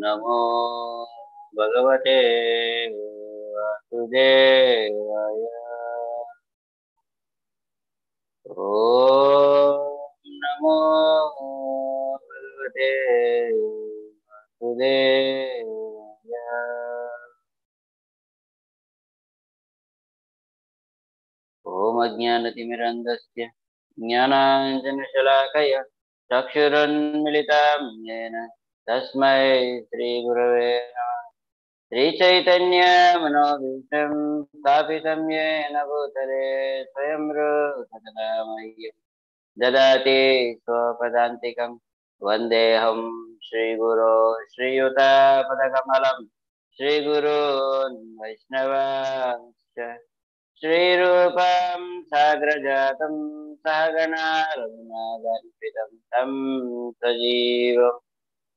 namo bhagavate vasudevaya om namo bhagavate vasudevaya om ajnana timirandasya jnana anjana shalakaya Saksuran militer, तस्म श्रीगुरव श्रीचैतन्यमनोविष्टं स्थापितं येन भूतले स्वयंरूपकदामह्यं ददाति स्वपदान्तिकं। वन्देऽहं श्रीगुरो श्रीयुतापदकमलं। वैष्णव वैष्णवांश्च। श्रीरूपं साग्रजातं सहगणा रघुनादान्वितं तं सजीव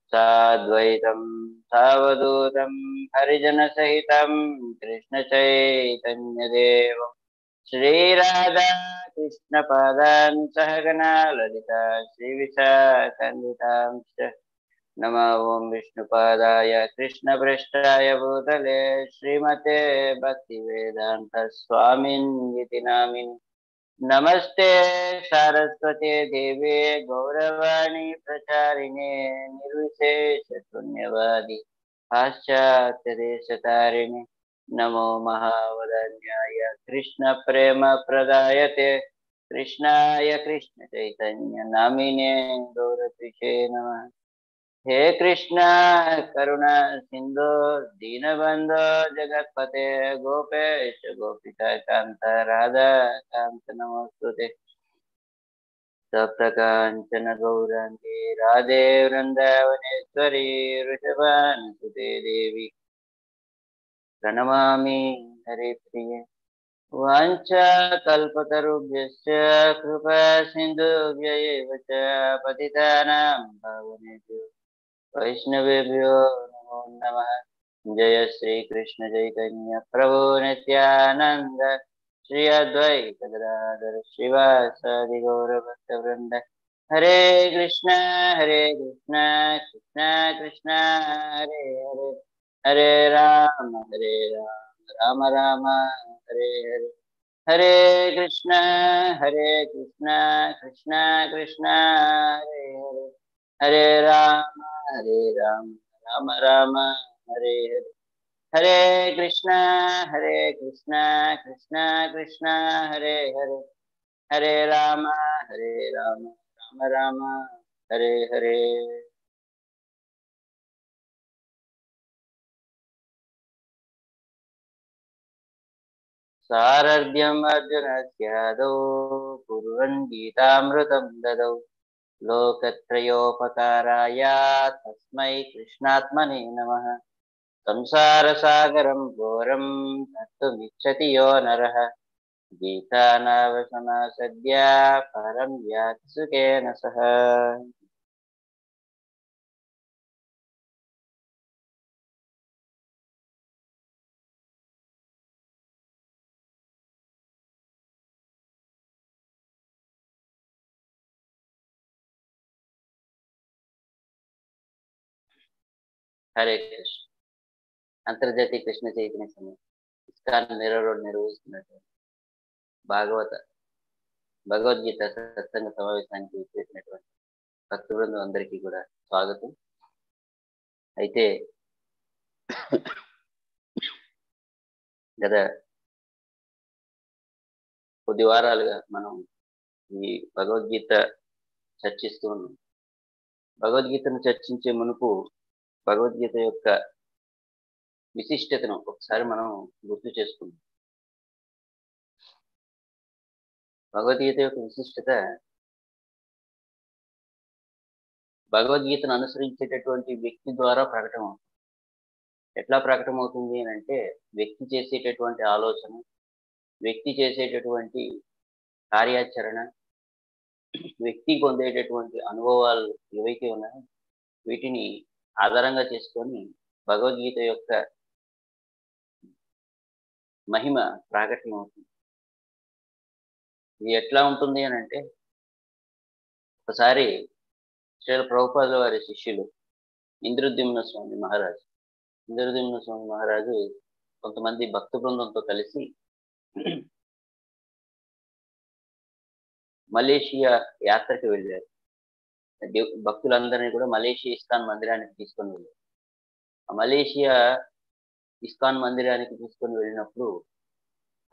साद्वैतं सावधूतं हरिजनसहितं कृष्णचैतन्यदेवं श्रीराधा कृष्णपादान् सहगना ललिता श्रीविशाखन्दितांश्च नमो ॐ विष्णुपादाय कृष्णभ्रष्टाय भूतले, श्रीमते भक्ति इति नामिनि। नमस्ते सारस्वती देवे गौरवाणी प्रचारिणे निर्विशेष पुण्यवादी पाश्चात्यदेशतारिणे। नमो महावरण्याय कृष्ण प्रेम प्रदायते कृष्णाय कृष्णचैतन्यनामिने गौरकृषे नमः। हे कृष्ण, करुणा सिंधु दीनबंधु जगतपते गोपेश गोपिता कांत राधा कांत नमस्ते सप्तकांचन गौरांगी राधे वृंदावनेश्वरी ऋषभान सुते देवी। प्रणमा हरे प्रिय। वाञ्छा कल्पतरुभ्यश्च, कृपा सिन्धुभ्य एव च वैष्णवेभ्यो नमो नमः। जय श्रीकृष्ण चैतन्य प्रभु नित्यानन्द। श्री अद्वैत गदाधर श्रीवासादि गौरभक्तवृन्द। हरे कृष्ण हरे कृष्ण कृष्ण कृष्ण, हरे हरे। हरे राम हरे राम राम राम, हरे हरे। हरे कृष्ण हरे कृष्ण कृष्ण कृष्ण, हरे हरे। हरे राम हरे राम राम राम, हरे हरे। हरे कृष्ण हरे कृष्ण कृष्ण कृष्ण, हरे हरे। हरे राम हरे राम राम राम, हरे हरे। सारथ्यम् अर्जुनस्यादौ, कुर्वन् गीतामृतं ददौ। लोकत्रयोपकाराय तस्मै कृष्णात्मने नमः। संसारसागरं घोरं तर्तुमिच्छति यो नरः। गीतानावसमासद्य परं याति सुखेन सह హరే కృష్ణ. అంతర్జాతీయ కృష్ణ చైతన్య సమయం. ఇస్కాన్ మిర్రర్ రోడ్ నిర్వహిస్తున్నటువంటి భాగవత భగవద్గీత సత్సంగ సమావేశానికి చేసినటువంటి భక్తు బృందం అందరికీ కూడా స్వాగతం. అయితే గత కొద్ది వారాలుగా మనం ఈ భగవద్గీత చర్చిస్తూ ఉన్నాం. భగవద్గీతను చర్చించే మునుపు భగవద్గీత యొక్క విశిష్టతను ఒకసారి మనం గుర్తు చేసుకుందాం. భగవద్గీత యొక్క విశిష్టత భగవద్గీతను అనుసరించేటటువంటి వ్యక్తి ద్వారా ప్రకటన అవుతుంది. ఎట్లా ప్రకటన అవుతుంది అని అంటే వ్యక్తి చేసేటటువంటి ఆలోచన వ్యక్తి చేసేటటువంటి కార్యాచరణ వ్యక్తి పొందేటటువంటి అనుభవాలు ఏవైతే ఉన్నాయో వీటిని ఆధారంగా చేసుకొని భగవద్గీత యొక్క మహిమ ప్రాకట్యం అవుతుంది ఇది ఎట్లా ఉంటుంది అని అంటే ఒకసారి శ్రీల ప్రభుపాద వారి శిష్యులు ఇంద్రద్యుమ్న స్వామి మహారాజు ఇంద్రద్యుమ్న స్వామి మహారాజు కొంతమంది భక్త బృందంతో కలిసి మలేషియా యాత్రకు వెళ్ళారు. భక్తులందరినీ కూడా మలేషియా ఇస్కాన్ మందిరానికి తీసుకొని వెళ్ళారు. ఆ మలేషియా ఇస్కాన్ మందిరానికి తీసుకొని వెళ్ళినప్పుడు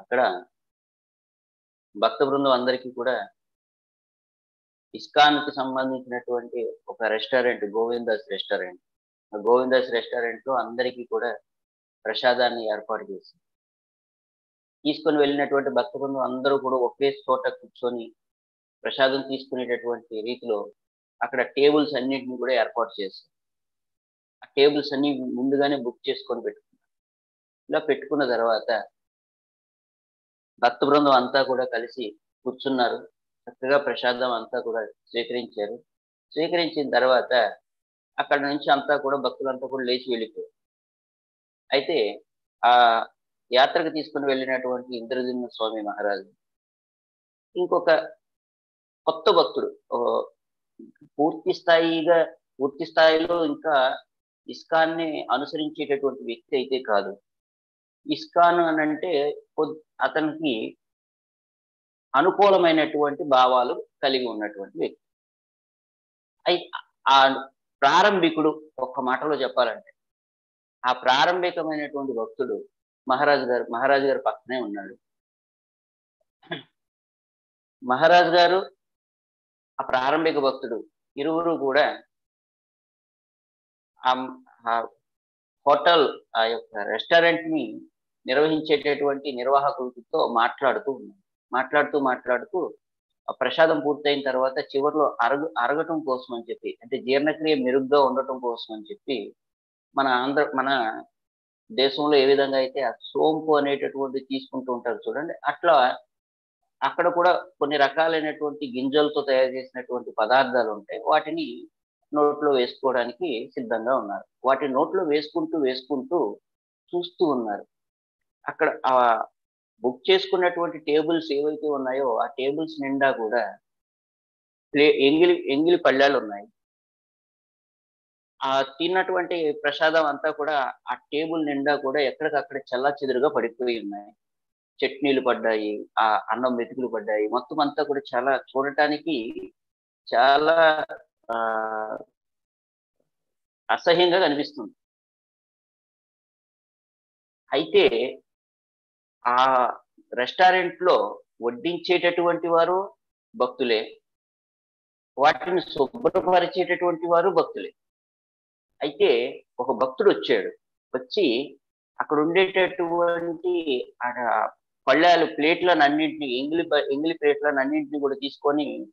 అక్కడ భక్త బృందం అందరికీ కూడా ఇస్కాన్కి సంబంధించినటువంటి ఒక రెస్టారెంట్ గోవిందాస్ రెస్టారెంట్. ఆ గోవిందాస్ రెస్టారెంట్లో అందరికీ కూడా ప్రసాదాన్ని ఏర్పాటు చేసింది తీసుకొని వెళ్ళినటువంటి భక్త బృందం అందరూ కూడా ఒకే చోట కూర్చొని ప్రసాదం తీసుకునేటటువంటి రీతిలో అక్కడ టేబుల్స్ అన్నిటిని కూడా ఏర్పాటు చేశారు. ఆ టేబుల్స్ అన్ని ముందుగానే బుక్ చేసుకొని పెట్టుకున్నారు. ఇలా పెట్టుకున్న తర్వాత భక్త బృందం అంతా కూడా కలిసి కూర్చున్నారు. చక్కగా ప్రసాదం అంతా కూడా స్వీకరించారు. స్వీకరించిన తర్వాత అక్కడ నుంచి అంతా కూడా భక్తులంతా కూడా లేచి వెళ్ళిపోయారు. అయితే ఆ యాత్రకు తీసుకుని వెళ్ళినటువంటి ఇంద్రజిన్న స్వామి మహారాజు ఇంకొక కొత్త భక్తుడు పూర్తి స్థాయిగా పూర్తి స్థాయిలో ఇంకా ఇస్కాన్ని అనుసరించేటటువంటి వ్యక్తి అయితే కాదు. ఇస్కాన్ అని అంటే అతనికి అనుకూలమైనటువంటి భావాలు కలిగి ఉన్నటువంటి వ్యక్తి. అయి ఆ ప్రారంభికుడు ఒక్క మాటలో చెప్పాలంటే ఆ ప్రారంభికమైనటువంటి భక్తుడు మహారాజు గారు మహారాజు గారు పక్కనే ఉన్నాడు. మహారాజు గారు ఆ ప్రారంభిక భక్తుడు ఇరువురు కూడా ఆ హోటల్ ఆ యొక్క రెస్టారెంట్ని నిర్వహించేటటువంటి నిర్వాహకులతో మాట్లాడుతూ ఉన్నారు. మాట్లాడుతూ మాట్లాడుతూ ఆ ప్రసాదం పూర్తయిన తర్వాత చివరిలో అరగ అరగటం కోసం అని చెప్పి అంటే జీర్ణక్రియ మెరుగ్గా ఉండటం కోసం అని చెప్పి మన ఆంధ్ర మన దేశంలో ఏ విధంగా అయితే ఆ సోంపు అనేటటువంటి తీసుకుంటూ ఉంటారు చూడండి అట్లా అక్కడ కూడా కొన్ని రకాలైనటువంటి గింజలతో తయారు చేసినటువంటి పదార్థాలు ఉంటాయి. వాటిని నోట్లో వేసుకోవడానికి సిద్ధంగా ఉన్నారు. వాటి నోట్లో వేసుకుంటూ వేసుకుంటూ చూస్తూ ఉన్నారు. అక్కడ ఆ బుక్ చేసుకున్నటువంటి టేబుల్స్ ఏవైతే ఉన్నాయో ఆ టేబుల్స్ నిండా కూడా ప్లే ఎంగిలి ఎంగిలి పళ్ళాలు ఉన్నాయి. ఆ తిన్నటువంటి ప్రసాదం అంతా కూడా ఆ టేబుల్ నిండా కూడా ఎక్కడికక్కడ చల్లా చెదురుగా పడిపోయి ఉన్నాయి. చట్నీలు పడ్డాయి ఆ అన్నం మెతుకులు పడ్డాయి. మొత్తం అంతా కూడా చాలా చూడటానికి చాలా ఆ అసహ్యంగా కనిపిస్తుంది. అయితే ఆ రెస్టారెంట్లో వడ్డించేటటువంటి వారు భక్తులే. వాటిని శుభ్రపరిచేటటువంటి వారు భక్తులే. అయితే ఒక భక్తుడు వచ్చాడు. వచ్చి అక్కడ ఉండేటటువంటి ఆ పళ్ళాలు ప్లేట్లను అన్నింటినీ ఎంగిలి ఎంగిలి ప్లేట్లను అన్నింటినీ కూడా తీసుకొని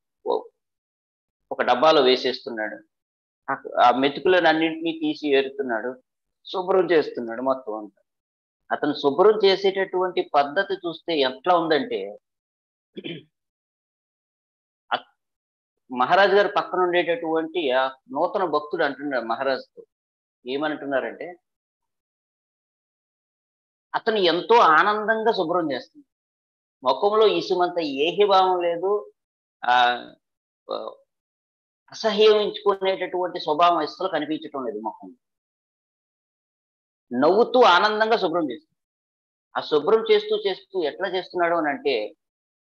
ఒక డబ్బాలో వేసేస్తున్నాడు. ఆ- మెతుకులను అన్నింటినీ తీసి ఏరుతున్నాడు. శుభ్రం చేస్తున్నాడు మొత్తం అంతా. అతను శుభ్రం చేసేటటువంటి పద్ధతి చూస్తే ఎట్లా ఉందంటే మహారాజు గారు పక్కన ఉండేటటువంటి ఆ నూతన భక్తుడు అంటున్నాడు మహారాజుతో. ఏమంటున్నారంటే అతను ఎంతో ఆనందంగా శుభ్రం చేస్తుంది ముఖంలో ఇసుమంత ఏహిభావం లేదు. ఆ అసహ్యించుకునేటటువంటి స్వభావం ఇస్తులు కనిపించటం లేదు ముఖం నవ్వుతూ ఆనందంగా శుభ్రం చేస్తుంది ఆ శుభ్రం చేస్తూ చేస్తూ ఎట్లా చేస్తున్నాడు అని అంటే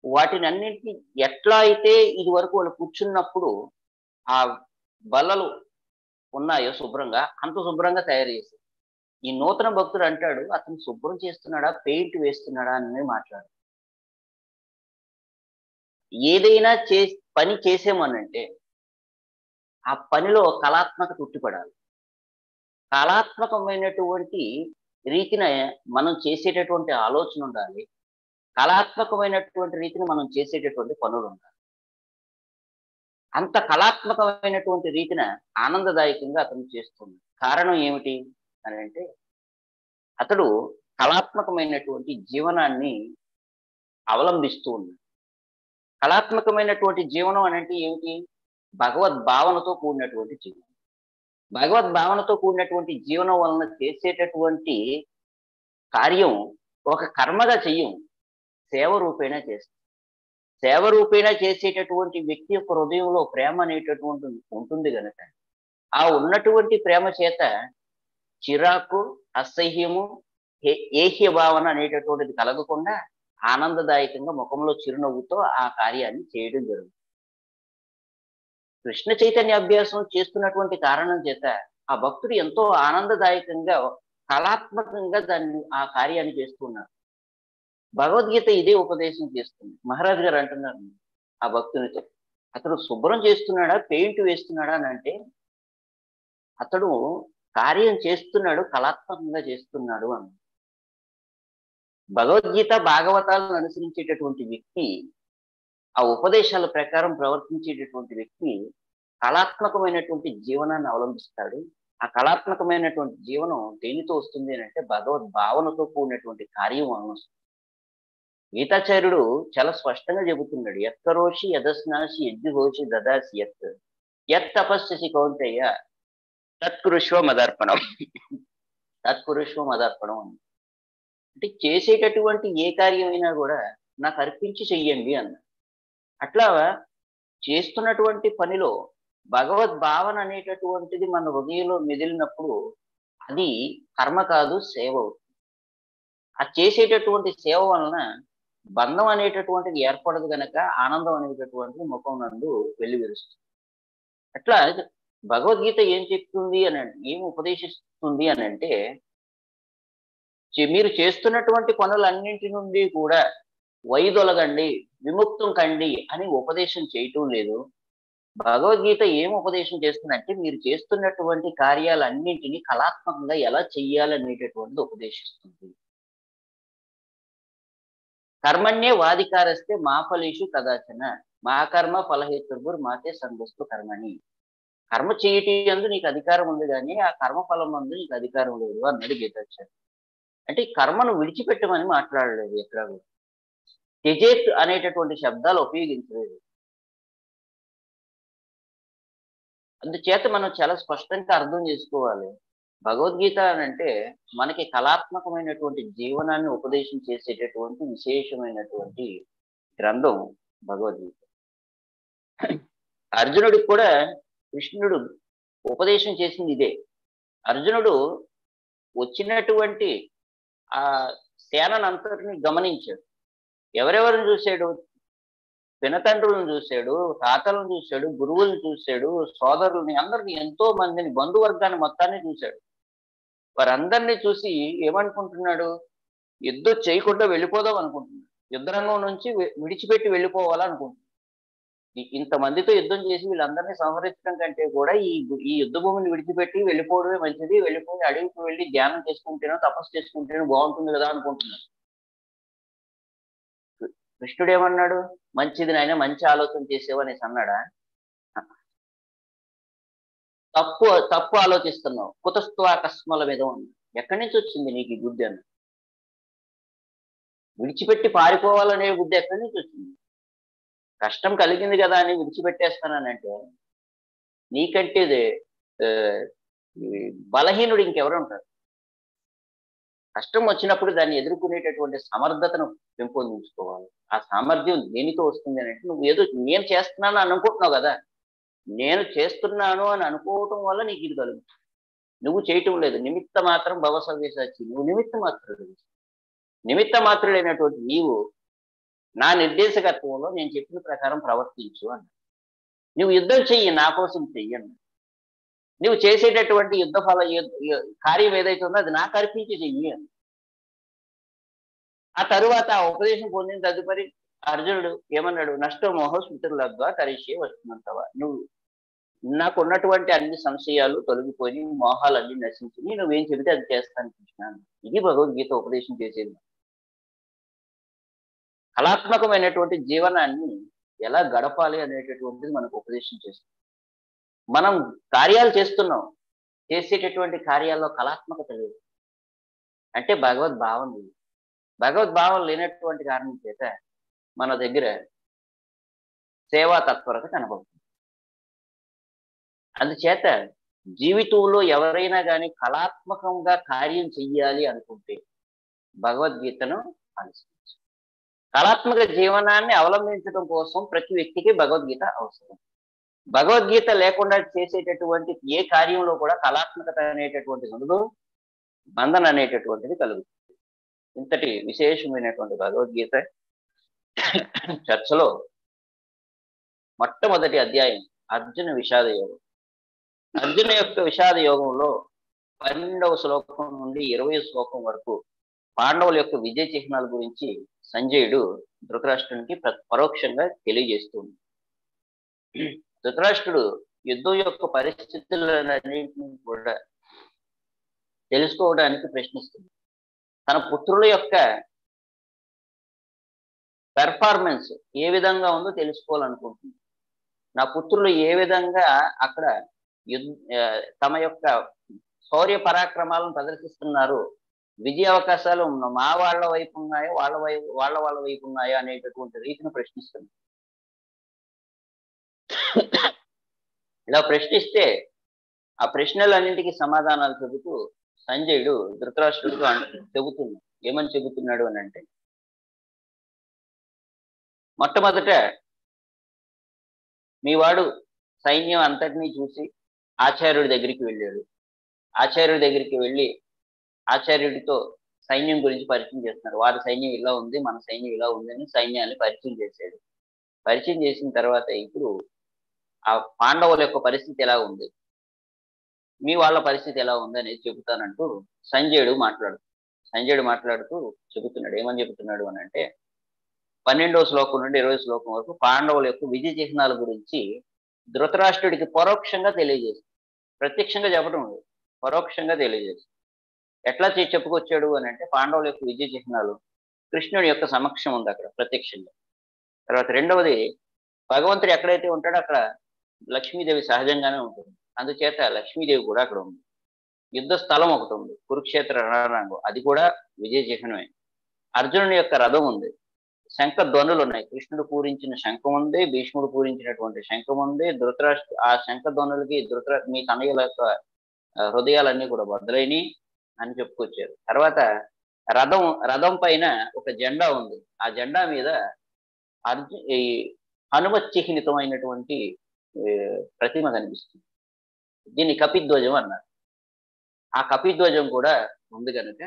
వాటిని అన్నింటినీ ఎట్లా అయితే ఇది వరకు వాళ్ళు కూర్చున్నప్పుడు ఆ బల్లలు ఉన్నాయో శుభ్రంగా అంత శుభ్రంగా తయారు చేశారు. ఈ నూతన భక్తుడు అంటాడు అతను శుభ్రం చేస్తున్నాడా పెయింట్ వేస్తున్నాడా అని మాట్లాడు ఏదైనా చే పని చేసేమనంటే ఆ పనిలో కళాత్మక ఉట్టిపడాలి. కళాత్మకమైనటువంటి రీతిన మనం చేసేటటువంటి ఆలోచన ఉండాలి. కళాత్మకమైనటువంటి రీతిని మనం చేసేటటువంటి పనులు ఉండాలి. అంత కళాత్మకమైనటువంటి రీతిన ఆనందదాయకంగా అతను చేస్తుంది కారణం ఏమిటి? అని అంటే అతడు కళాత్మకమైనటువంటి జీవనాన్ని అవలంబిస్తూ ఉన్నాడు. కళాత్మకమైనటువంటి జీవనం అని అంటే ఏమిటి? భగవద్ భావనతో కూడినటువంటి జీవనం. భగవద్ భావనతో కూడినటువంటి జీవనం వలన చేసేటటువంటి కార్యం ఒక కర్మగా చెయ్యం. సేవ రూపేణా చేస్తాం. సేవ రూపేణా చేసేటటువంటి వ్యక్తి యొక్క హృదయంలో ప్రేమ అనేటటువంటి ఉంటుంది కనుక. ఆ ఉన్నటువంటి ప్రేమ చేత చిరాకు అసహ్యము ఏహ్య భావన అనేటటువంటిది కలగకుండా ఆనందదాయకంగా ముఖంలో చిరునవ్వుతో ఆ కార్యాన్ని చేయడం జరుగుతుంది. కృష్ణ చైతన్య అభ్యాసం చేస్తున్నటువంటి కారణం చేత ఆ భక్తుడు ఎంతో ఆనందదాయకంగా కళాత్మకంగా దాన్ని ఆ కార్యాన్ని చేస్తున్నారు భగవద్గీత ఇదే ఉపదేశం చేస్తుంది. మహారాజు గారు అంటున్నారు ఆ భక్తునితో. అతడు శుభ్రం చేస్తున్నాడా పెయింట్ వేస్తున్నాడా అని అంటే అతడు కార్యం చేస్తున్నాడు కళాత్మకంగా చేస్తున్నాడు అని భగవద్గీత భాగవతాలను అనుసరించేటటువంటి వ్యక్తి ఆ ఉపదేశాల ప్రకారం ప్రవర్తించేటటువంటి వ్యక్తి కళాత్మకమైనటువంటి జీవనాన్ని అవలంబిస్తాడు. ఆ కళాత్మకమైనటువంటి జీవనం దేనితో వస్తుంది అని అంటే భగవద్ భావనతో కూడినటువంటి కార్యం వస్తుంది. గీతాచార్యుడు చాలా స్పష్టంగా చెబుతున్నాడు ఎక్కరోషి యదస్నాసి యజ్జుహోషి దదాసి యత్ యత్ తపస్సి కౌంటయ్య తత్కురుష్వ మదర్పణం తత్కురుష్వ మదర్పణం అని. అంటే చేసేటటువంటి ఏ కార్యమైనా కూడా నాకు అర్పించి చెయ్యండి అన్న. అట్లా చేస్తున్నటువంటి పనిలో భగవద్ భావన అనేటటువంటిది మన హృదయంలో మెదిలినప్పుడు అది కర్మ కాదు సేవ అవుతుంది. ఆ చేసేటటువంటి సేవ వలన బంధం అనేటటువంటిది ఏర్పడదు గనక ఆనందం అనేటటువంటిది ముఖం నందు వెల్లివిరుస్తుంది. అట్లా భగవద్గీత ఏం చెప్తుంది అని ఏం ఉపదేశిస్తుంది అని అంటే మీరు చేస్తున్నటువంటి పనులన్నింటి నుండి కూడా వైదొలగండి విముక్తం కండి అని ఉపదేశం చేయటం లేదు. భగవద్గీత ఏం ఉపదేశం చేస్తుందంటే మీరు చేస్తున్నటువంటి కార్యాలన్నింటినీ కళాత్మకంగా ఎలా చెయ్యాలనేటటువంటిది ఉపదేశిస్తుంది. కర్మణ్యే వాదికారస్తే మా ఫలేషు కదాచన మా కర్మ ఫలహేతుర్గురు మాతే సంగస్తు కర్మణి. కర్మ చేయటి అందు నీకు అధికారం ఉంది కానీ ఆ కర్మ ఫలం అందు నీకు అధికారం లేదు అన్నాడు గీతాచార్య అంటే కర్మను విడిచిపెట్టమని మాట్లాడలేదు ఎక్కడ కూడా. త్యజేత్ అనేటటువంటి శబ్దాలు ఉపయోగించలేదు. అందుచేత మనం చాలా స్పష్టంగా అర్థం చేసుకోవాలి. భగవద్గీత అని అంటే మనకి కళాత్మకమైనటువంటి జీవనాన్ని ఉపదేశం చేసేటటువంటి విశేషమైనటువంటి గ్రంథం భగవద్గీత. అర్జునుడికి కూడా కృష్ణుడు ఉపదేశం చేసింది ఇదే. అర్జునుడు వచ్చినటువంటి ఆ సేనంతటిని గమనించాడు. ఎవరెవరిని చూశాడు? పినతండ్రులను చూశాడు తాతలను చూశాడు గురువులను చూశాడు సోదరుల్ని అందరిని ఎంతో మందిని బంధువర్గాన్ని మొత్తాన్ని చూశాడు. వారందరినీ చూసి ఏమనుకుంటున్నాడు? యుద్ధం చేయకుండా వెళ్ళిపోదాం అనుకుంటున్నాడు. యుద్ధరంగం నుంచి విడిచిపెట్టి వెళ్ళిపోవాలనుకుంటున్నాడు. ఇంతమందితో యుద్ధం చేసి వీళ్ళందరినీ సంహరించడం కంటే కూడా ఈ ఈ యుద్ధ భూమిని విడిచిపెట్టి వెళ్ళిపోవడమే మంచిది. వెళ్ళిపోయి అడవికి వెళ్ళి ధ్యానం చేసుకుంటేనో తపస్సు చేసుకుంటేనో బాగుంటుంది కదా అనుకుంటున్నాను. కృష్ణుడు ఏమన్నాడు? మంచిది నాయన మంచి ఆలోచన చేసేవానేసి అన్నాడా? తప్పు తప్పు ఆలోచిస్తున్నావు. కుతస్త్వ కస్మల మీద ఉంది ఎక్కడి నుంచి వచ్చింది నీకు ఈ బుద్ధి అని విడిచిపెట్టి పారిపోవాలనే బుద్ధి ఎక్కడి నుంచి వచ్చింది? కష్టం కలిగింది కదా అని విడిచిపెట్టేస్తానంటే నీకంటే ఇది, బలహీనుడు ఇంకెవరు ఉంటారు. కష్టం వచ్చినప్పుడు దాన్ని ఎదుర్కొనేటటువంటి సమర్థతను పెంపొందించుకోవాలి. ఆ సామర్థ్యం దేనితో వస్తుంది అని అంటే నువ్వు ఏదో నేను చేస్తున్నాను అని అనుకుంటున్నావు కదా నేను చేస్తున్నాను అని అనుకోవటం వల్ల నీకు ఇది కలుగుతుంది. నువ్వు చేయటం లేదు. నిమిత్త మాత్రం భవసవ్యసాచి నువ్వు నిమిత్త మాత్రుడు నిమిత్త మాత్రుడైనటువంటి నీవు నా నిర్దేశకత్వంలో నేను చెప్పిన ప్రకారం ప్రవర్తించు అన్నాడు. నువ్వు యుద్ధం చెయ్యి నా కోసం చెయ్యి నువ్వు చేసేటటువంటి యుద్ధ ఫల కార్యం ఏదైతే ఉందో అది నాకు అర్పించి చెయ్యి అని ఆ తరువాత ఆ ఉపదేశం పొందిన తదుపరి అర్జునుడు ఏమన్నాడు నష్టమోహ స్మృతులద్వా కరిషే వస్తున్నంతవా నువ్వు నాకు ఉన్నటువంటి అన్ని సంశయాలు తొలగిపోయి మోహాలన్నీ నశించి నువ్వేం చెబితే అది చేస్తాను కృష్ణ ఇది భగవద్గీత ఉపదేశం చేసేది. కళాత్మకమైనటువంటి జీవనాన్ని ఎలా గడపాలి అనేటటువంటిది మనకు ఉపదేశం చేస్తుంది. మనం కార్యాలు చేస్తున్నాం. చేసేటటువంటి కార్యాల్లో కళాత్మకత లేదు. అంటే భగవద్ భావం లేదు. భగవద్ భావం లేనటువంటి కారణం చేత మన దగ్గర సేవా తత్పరత కనబడుతుంది. అందుచేత జీవితంలో ఎవరైనా కానీ కళాత్మకంగా కార్యం చెయ్యాలి అనుకుంటే భగవద్గీతను అనుసరించు కళాత్మక జీవనాన్ని అవలంబించడం కోసం ప్రతి వ్యక్తికి భగవద్గీత అవసరం. భగవద్గీత లేకుండా చేసేటటువంటి ఏ కార్యంలో కూడా కళాత్మకత అనేటటువంటిది ఉండదు బంధన అనేటటువంటిది కలుగుతుంది ఇంతటి విశేషమైనటువంటి భగవద్గీత చర్చలో మొట్టమొదటి అధ్యాయం అర్జున విషాద యోగం అర్జున యొక్క విషాద యోగంలో పన్నెండవ శ్లోకం నుండి ఇరవై శ్లోకం వరకు పాండవుల యొక్క విజయ చిహ్నాల గురించి సంజయుడు ధృతరాష్ట్రునికి పరోక్షంగా తెలియజేస్తుంది ధృతరాష్ట్రుడు యుద్ధం యొక్క పరిస్థితులన్నింటినీ కూడా తెలుసుకోవడానికి ప్రశ్నిస్తుంది. తన పుత్రుల యొక్క పెర్ఫార్మెన్స్ ఏ విధంగా ఉందో తెలుసుకోవాలనుకుంటుంది. నా పుత్రులు ఏ విధంగా అక్కడ తమ యొక్క శౌర్య పరాక్రమాలను ప్రదర్శిస్తున్నారు విజయ అవకాశాలు మా వాళ్ళ వైపు ఉన్నాయో వాళ్ళ వైపు వాళ్ళ వాళ్ళ వైపు ఉన్నాయో అనేటటువంటి రీతిని ప్రశ్నిస్తుంది ఇలా ప్రశ్నిస్తే ఆ ప్రశ్నలన్నింటికి సమాధానాలు చెబుతూ సంజయుడు ధృతరాష్ట్రుడికి చెబుతున్నాడు ఏమని చెబుతున్నాడు అని అంటే మొట్టమొదట మీ వాడు సైన్యం అంతటినీ చూసి ఆచార్యుడి దగ్గరికి వెళ్ళాడు. ఆచార్యుడి దగ్గరికి వెళ్ళి ఆచార్యుడితో సైన్యం గురించి పరిచయం చేస్తున్నాడు. వారి సైన్యం ఇలా ఉంది మన సైన్యం ఇలా ఉంది అని సైన్యాన్ని పరిచయం చేశాడు. పరిచయం చేసిన తర్వాత ఇప్పుడు ఆ పాండవుల యొక్క పరిస్థితి ఎలా ఉంది? మీ వాళ్ళ పరిస్థితి ఎలా ఉంది అనేది చెబుతానంటూ సంజయుడు మాట్లాడు సంజయుడు మాట్లాడుతూ చెబుతున్నాడు. ఏమని చెబుతున్నాడు అని అంటే పన్నెండవ శ్లోకం నుండి ఇరవై శ్లోకం వరకు పాండవుల యొక్క విజయ చిహ్నాల గురించి ధృతరాష్ట్రుడికి పరోక్షంగా తెలియజేస్తుంది ప్రత్యక్షంగా చెప్పడం లేదు. పరోక్షంగా తెలియజేస్తుంది ఎట్లా చెప్పుకొచ్చాడు అని అంటే పాండవుల యొక్క విజయ చిహ్నాలు కృష్ణుడి యొక్క సమక్షం ఉంది అక్కడ ప్రత్యక్షంగా. తర్వాత రెండవది భగవంతుడు ఎక్కడైతే ఉంటాడో అక్కడ లక్ష్మీదేవి సహజంగానే ఉంటుంది. అందుచేత లక్ష్మీదేవి కూడా అక్కడ ఉంది. యుద్ధ స్థలం ఒకటి ఉంది కురుక్షేత్ర రణరంగం. అది కూడా విజయ చిహ్నమే. అర్జునుని యొక్క రథం ఉంది. శంఖ ధ్వనులు ఉన్నాయి. కృష్ణుడు పూరించిన శంఖం ఉంది భీష్ముడు పూరించినటువంటి శంఖం ఉంది. ధృతరాష్ట్ర ఆ శంఖ ధ్వనులకి ధృతరా మీ తనయుల యొక్క హృదయాలన్నీ కూడా బద్దలైనవి అని చెప్పుకొచ్చారు. తర్వాత రథం రథం పైన ఒక జెండా ఉంది. ఆ జెండా మీద అర్జు ఈ హనుమచ్చిహ్నితమైనటువంటి ప్రతిమ కనిపిస్తుంది. దీన్ని కపిధ్వజం అన్నారు. ఆ కపిధ్వజం కూడా ఉంది కనుక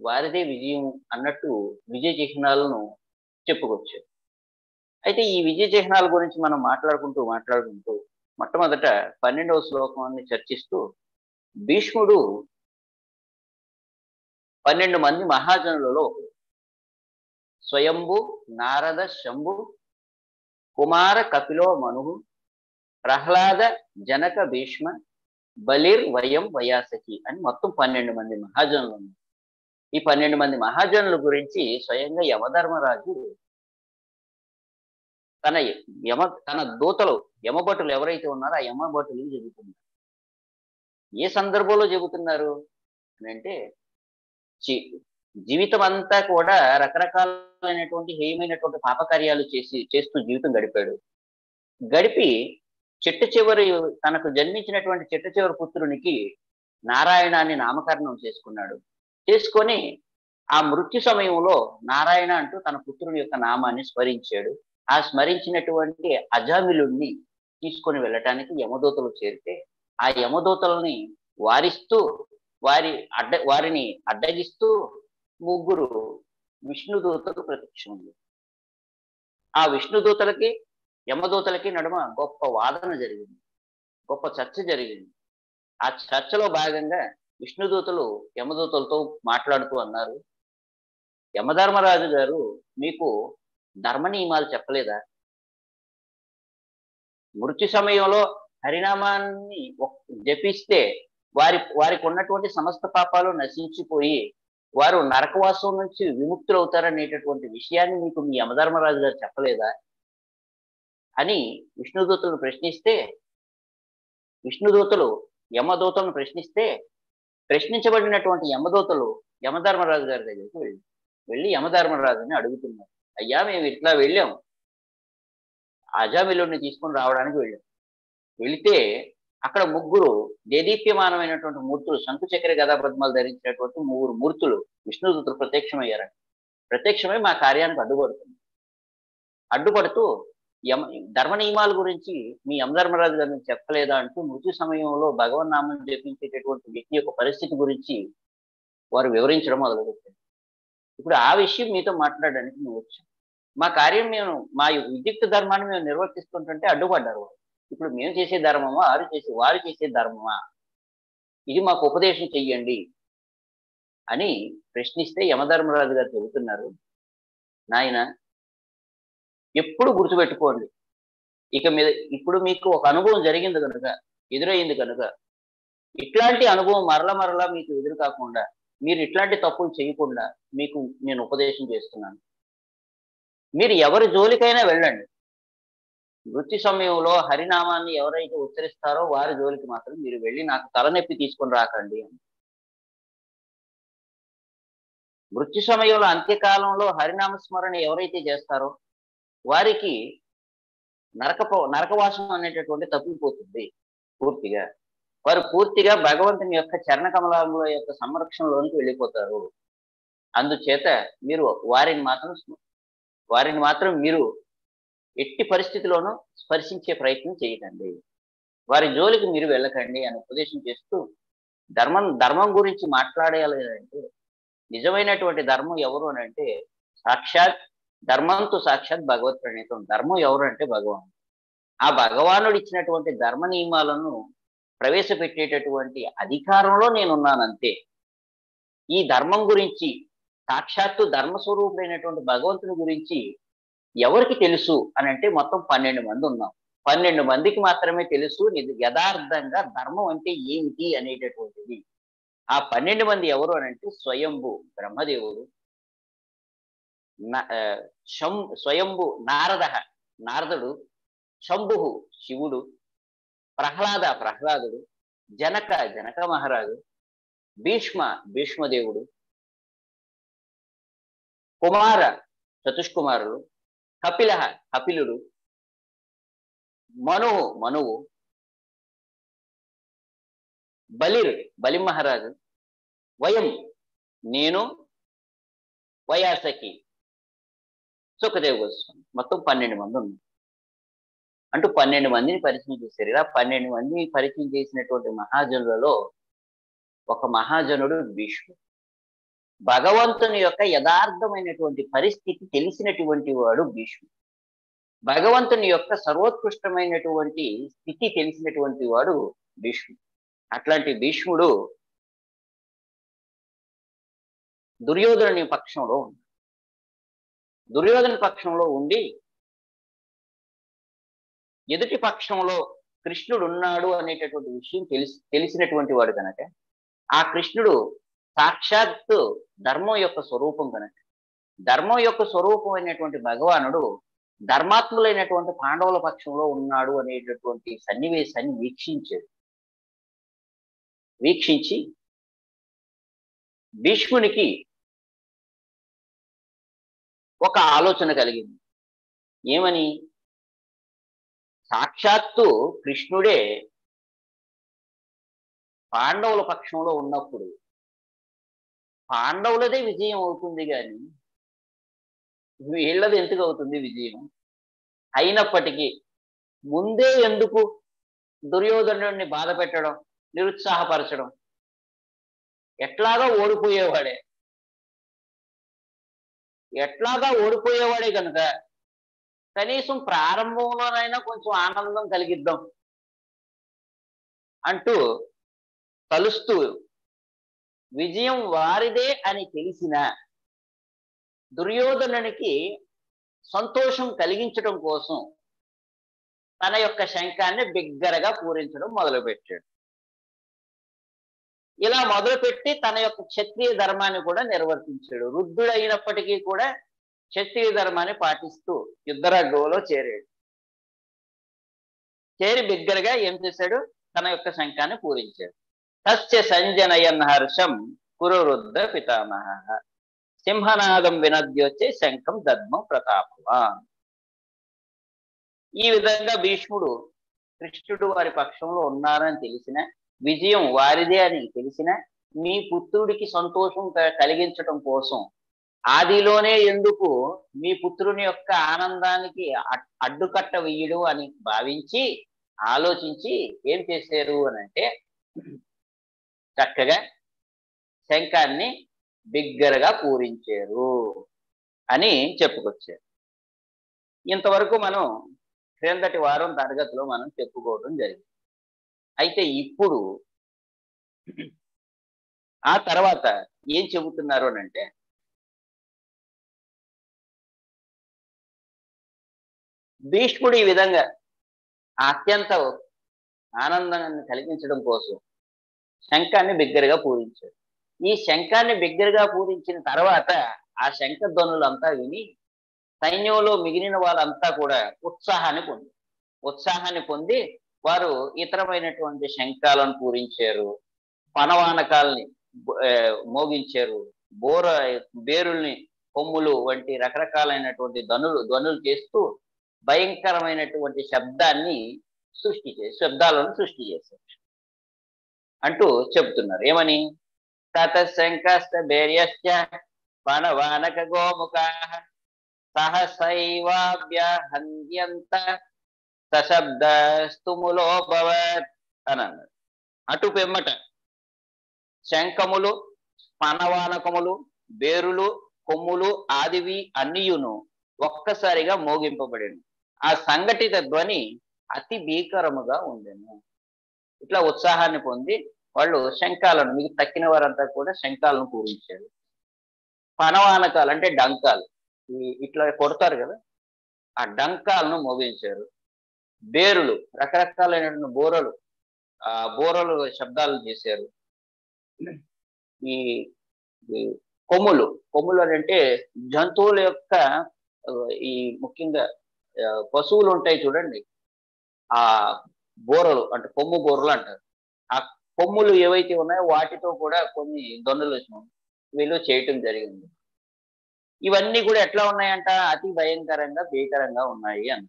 వారిదే విజయం అన్నట్టు విజయ చిహ్నాలను చెప్పుకొచ్చారు. అయితే ఈ విజయ చిహ్నాల గురించి మనం మాట్లాడుకుంటూ మాట్లాడుకుంటూ మొట్టమొదట పన్నెండవ శ్లోకాన్ని చర్చిస్తూ భీష్ముడు పన్నెండు మంది మహాజనులలో స్వయంభు నారద శంభు కుమార కపిలో మను ప్రహ్లాద జనక భీష్మ బలిర్ వయం వయాసకి అని మొత్తం పన్నెండు మంది మహాజనులు ఉన్నారు. ఈ పన్నెండు మంది మహాజనుల గురించి స్వయంగా యమధర్మరాజు తన యమ తన దూతలు యమభటులు ఎవరైతే ఉన్నారో ఆ యమభటులు చెబుతున్నారు. ఏ సందర్భంలో చెబుతున్నారు? అని అంటే జీవితం అంతా కూడా రకరకాలైనటువంటి హేయమైనటువంటి పాపకార్యాలు చేసి చేస్తూ జీవితం గడిపాడు. గడిపి చెట్టు చివరి తనకు జన్మించినటువంటి చెట్టు చివరి పుత్రునికి నారాయణాన్ని నామకరణం చేసుకున్నాడు. చేసుకొని ఆ మృత్యు సమయంలో నారాయణ అంటూ తన పుత్రుని యొక్క నామాన్ని స్మరించాడు. ఆ స్మరించినటువంటి అజామిలుణ్ణి తీసుకొని వెళ్ళటానికి యమదూతలు చేరితే ఆ యమదూతలని వారిస్తూ వారి అడ్డ వారిని అడ్డగిస్తూ ముగ్గురు విష్ణుదూతలు ప్రత్యక్షమయ్యారు. ఆ విష్ణుదూతలకి యమదూతలకి నడుమ గొప్ప వాదన జరిగింది. గొప్ప చర్చ జరిగింది. ఆ చర్చలో భాగంగా విష్ణుదూతలు యమదూతలతో మాట్లాడుతూ అన్నారు యమధర్మరాజు గారు మీకు ధర్మ నియమాలు చెప్పలేదా? మృత్యు సమయంలో హరినామాన్ని జపిస్తే వారి వారికి ఉన్నటువంటి సమస్త పాపాలు నశించిపోయి వారు నరకవాసం నుంచి విముక్తులు అవుతారనేటటువంటి విషయాన్ని మీకు మీ యమధర్మరాజు గారు చెప్పలేదా? అని విష్ణుదూతలను ప్రశ్నిస్తే విష్ణుదూతలు యమదూతలను ప్రశ్నిస్తే ప్రశ్నించబడినటువంటి యమదూతలు యమధర్మరాజు గారి దగ్గరికి వెళ్ళి వెళ్ళి యమధర్మరాజుని అడుగుతున్నారు. అయ్యా మేము ఇట్లా వెళ్ళాం. అజామిలోని తీసుకొని రావడానికి వెళ్ళాం. వెళితే అక్కడ ముగ్గురు దేదీప్యమానమైనటువంటి మూర్తులు శంకుచక్ర గదా పద్మాలు ధరించినటువంటి ముగ్గురు మూర్తులు విష్ణుదూతులు ప్రత్యక్షమయ్యారంట ప్రత్యక్షమై మా కార్యానికి అడ్డుపడుతుంది. అడ్డుపడుతూ యమ ధర్మ నియమాల గురించి మీ యమధర్మరాజు గారు చెప్పలేదా అంటూ మృత్యు సమయంలో భగవన్ నామం జపించేటటువంటి వ్యక్తి యొక్క పరిస్థితి గురించి వారు వివరించడం మొదలుపెట్టారు. ఇప్పుడు ఆ విషయం మీతో మాట్లాడడానికి మేము వచ్చాం మా కార్యం మేము మా విద్యుక్త ధర్మాన్ని మేము నిర్వర్తిస్తుంటుంటే అడ్డుపడ్డారు వారు ఇప్పుడు మేము చేసే ధర్మమా వారు చేసే వారు చేసే ధర్మమా? ఇది మాకు ఉపదేశం చెయ్యండి అని ప్రశ్నిస్తే యమధర్మరాజు గారు చెబుతున్నారు. నాయన ఎప్పుడు గుర్తుపెట్టుకోండి. ఇక మీద ఇప్పుడు మీకు ఒక అనుభవం జరిగింది కనుక ఎదురయ్యింది కనుక ఇట్లాంటి అనుభవం మరల మరలా మీకు ఎదురు కాకుండా మీరు ఇట్లాంటి తప్పులు చేయకుండా మీకు నేను ఉపదేశం చేస్తున్నాను. మీరు ఎవరి జోలికైనా వెళ్ళండి. వృత్తి సమయంలో హరినామాన్ని ఎవరైతే ఉచ్చరిస్తారో వారి జోలికి మాత్రం మీరు వెళ్ళి నాకు తలనొప్పి తీసుకొని రాకండి అని. మృత్యు సమయంలో అంత్యకాలంలో హరినామ స్మరణ ఎవరైతే చేస్తారో వారికి నరక నరకవాసం అనేటటువంటి తప్పిపోతుంది పూర్తిగా. వారు పూర్తిగా భగవంతుని యొక్క చరణ యొక్క సంరక్షణలోనికి వెళ్ళిపోతారు. అందుచేత మీరు వారిని మాత్రం వారిని మాత్రం మీరు ఎట్టి పరిస్థితిలోనూ స్పర్శించే ప్రయత్నం చేయకండి. వారి జోలికి మీరు వెళ్ళకండి అని ఉపదేశం చేస్తూ ధర్మం ధర్మం గురించి మాట్లాడేయాలి అంటే నిజమైనటువంటి ధర్మం ఎవరు అని అంటే సాక్షాత్ ధర్మంతో సాక్షాత్ భగవత్ ప్రణీతం. ధర్మం ఎవరు అంటే భగవాన్. ఆ భగవానుడు ఇచ్చినటువంటి ధర్మ నియమాలను ప్రవేశపెట్టేటటువంటి అధికారంలో నేనున్నానంతే. ఈ ధర్మం గురించి సాక్షాత్తు ధర్మస్వరూపుడైనటువంటి భగవంతుని గురించి ఎవరికి తెలుసు అని అంటే మొత్తం పన్నెండు మంది ఉన్నాం. పన్నెండు మందికి మాత్రమే తెలుసు ఇది యథార్థంగా ధర్మం అంటే ఏమిటి అనేటటువంటిది. ఆ పన్నెండు మంది ఎవరు అని అంటే స్వయంభు బ్రహ్మదేవుడు శం స్వయంభు నారద నారదుడు శంభు శివుడు ప్రహ్లాద ప్రహ్లాదుడు జనక జనక మహారాజు భీష్మ భీష్మదేవుడు కుమార చతుష్కుమారుడు కపిల కపిలుడు మనువు మనువు. బలిర్ బలి మహారాజు వయం నేను. వయాసకి సుఖదేవ్ గోస్వామి. మొత్తం పన్నెండు మంది ఉన్నారు. అంటూ పన్నెండు మందిని పరిచయం చేశారు. ఇలా పన్నెండు మందిని పరిచయం చేసినటువంటి మహాజనులలో ఒక మహాజనుడు భీష్ముడు భగవంతుని యొక్క యథార్థమైనటువంటి పరిస్థితి తెలిసినటువంటి వాడు భీష్ముడు. భగవంతుని యొక్క సర్వోత్కృష్టమైనటువంటి స్థితి తెలిసినటువంటి వాడు భీష్ముడు. అట్లాంటి భీష్ముడు దుర్యోధనుని పక్షంలో ఉన్నాడు దుర్యోధన పక్షంలో ఉండి ఎదుటి పక్షంలో కృష్ణుడు ఉన్నాడు అనేటటువంటి విషయం తెలిసి తెలిసినటువంటి వాడు కనుక ఆ కృష్ణుడు సాక్షాత్తు ధర్మం యొక్క స్వరూపం కనుక. ధర్మం యొక్క స్వరూపం అయినటువంటి భగవానుడు ధర్మాత్ములైనటువంటి పాండవుల పక్షంలో ఉన్నాడు అనేటటువంటి సన్నివేశాన్ని వీక్షించాడు. వీక్షించి భీష్మునికి ఒక ఆలోచన కలిగింది. ఏమని? సాక్షాత్తు కృష్ణుడే పాండవుల పక్షంలో ఉన్నప్పుడు పాండవులదే విజయం అవుతుంది కానీ వీళ్ళది ఎందుకు అవుతుంది విజయం? అయినప్పటికీ ముందే ఎందుకు దుర్యోధనుడిని బాధ పెట్టడం నిరుత్సాహపరచడం? ఎట్లాగా ఓడిపోయేవాడే? ఎట్లాగా ఓడిపోయేవాడే కనుక కనీసం ప్రారంభంలోనైనా కొంచెం ఆనందం కలిగిద్దాం అంటూ కలుస్తూ విజయం వారిదే అని తెలిసిన దుర్యోధనునికి సంతోషం కలిగించడం కోసం తన యొక్క శంఖాన్ని బిగ్గరగా పూరించడం మొదలుపెట్టాడు. ఇలా మొదలుపెట్టి తన యొక్క క్షత్రియ ధర్మాన్ని కూడా నిర్వర్తించాడు. వృద్ధుడైనప్పటికీ కూడా క్షత్రియ ధర్మాన్ని పాటిస్తూ యుద్ధరంగంలో చేరాడు. చేరి బిగ్గరగా ఏం చేశాడు? తన యొక్క శంఖాన్ని పూరించాడు. తస్య సంజనయన్ హర్షం కురువృద్ధ పితామహ. సింహనాదం వినద్యొచ్చే శంఖం దద్మం ప్రతాపవాన్. ఈ విధంగా భీష్ముడు కృష్ణుడు వారి పక్షంలో ఉన్నారని తెలిసిన విజయం వారిదే అని తెలిసిన మీ పుత్రుడికి సంతోషం కలిగించడం కోసం ఆదిలోనే ఎందుకు మీ పుత్రుని యొక్క ఆనందానికి అడ్- అడ్డుకట్ట వెయ్యడు అని భావించి ఆలోచించి ఏం చేశారు అని అంటే చక్కగా శంఖాన్ని బిగ్గరగా పూరించారు అని చెప్పుకొచ్చారు. ఇంతవరకు మనం క్రిందటి వారం తరగతిలో మనం చెప్పుకోవడం జరిగింది. అయితే ఇప్పుడు ఆ తర్వాత ఏం చెబుతున్నారు అని అంటే భీష్ముడు ఈ విధంగా అత్యంత ఆనందాన్ని కలిగించడం కోసం శంఖాన్ని బిగ్గరగా పూరించాడు ఈ శంఖాన్ని బిగ్గరగా పూరించిన తర్వాత ఆ శంఖ ధ్వనులంతా విని సైన్యంలో మిగిలిన వాళ్ళంతా కూడా ఉత్సాహాన్ని పొంది ఉత్సాహాన్ని పొంది వారు ఇతరమైనటువంటి శంఖాలను పూరించారు పనవానకాలని మోగించారు బోర బేరుల్ని కొమ్ములు వంటి రకరకాలైనటువంటి ధనులు ధ్వనులు చేస్తూ భయంకరమైనటువంటి శబ్దాన్ని సృష్టి చేసి శబ్దాలను సృష్టి చేశారు. అంటూ చెప్తున్నారు ఏమని? తత శంకస్త బేర్యశ్చ గోముఖా సహసైవాభ్య హంద్యంత భవత్ అని అన్నాడు అటు పెమ్మట శంఖములు పనవానకములు బేరులు కొమ్ములు ఆదివి అన్నియును ఒక్కసారిగా మోగింపబడెను ఆ సంఘటిత ధ్వని అతి భీకరముగా ఉండెను ఇట్లా ఉత్సాహాన్ని పొంది వాళ్ళు శంఖాలను మీకు తక్కిన వారంతా కూడా శంఖాలను పూరించారు. పనవానకాలు అంటే డంకాలు. ఈ ఇట్లా కొడతారు కదా ఆ డంకాలను మోగించారు. బేరులు రకరకాలైనటువంటి బోరలు ఆ బోరలు శబ్దాలు చేశారు. ఈ కొమ్ములు కొమ్ములు అని అంటే జంతువుల యొక్క ఈ ముఖ్యంగా పశువులు ఉంటాయి చూడండి. ఆ బోరలు అంటే కొమ్ము బోరలు అంటారు. ఆ కొమ్ములు ఏవైతే ఉన్నాయో వాటితో కూడా కొన్ని దొన్నులు వీళ్ళు చేయటం జరిగింది. ఇవన్నీ కూడా ఎట్లా ఉన్నాయంట? అతి భయంకరంగా భీకరంగా ఉన్నాయి అన్న.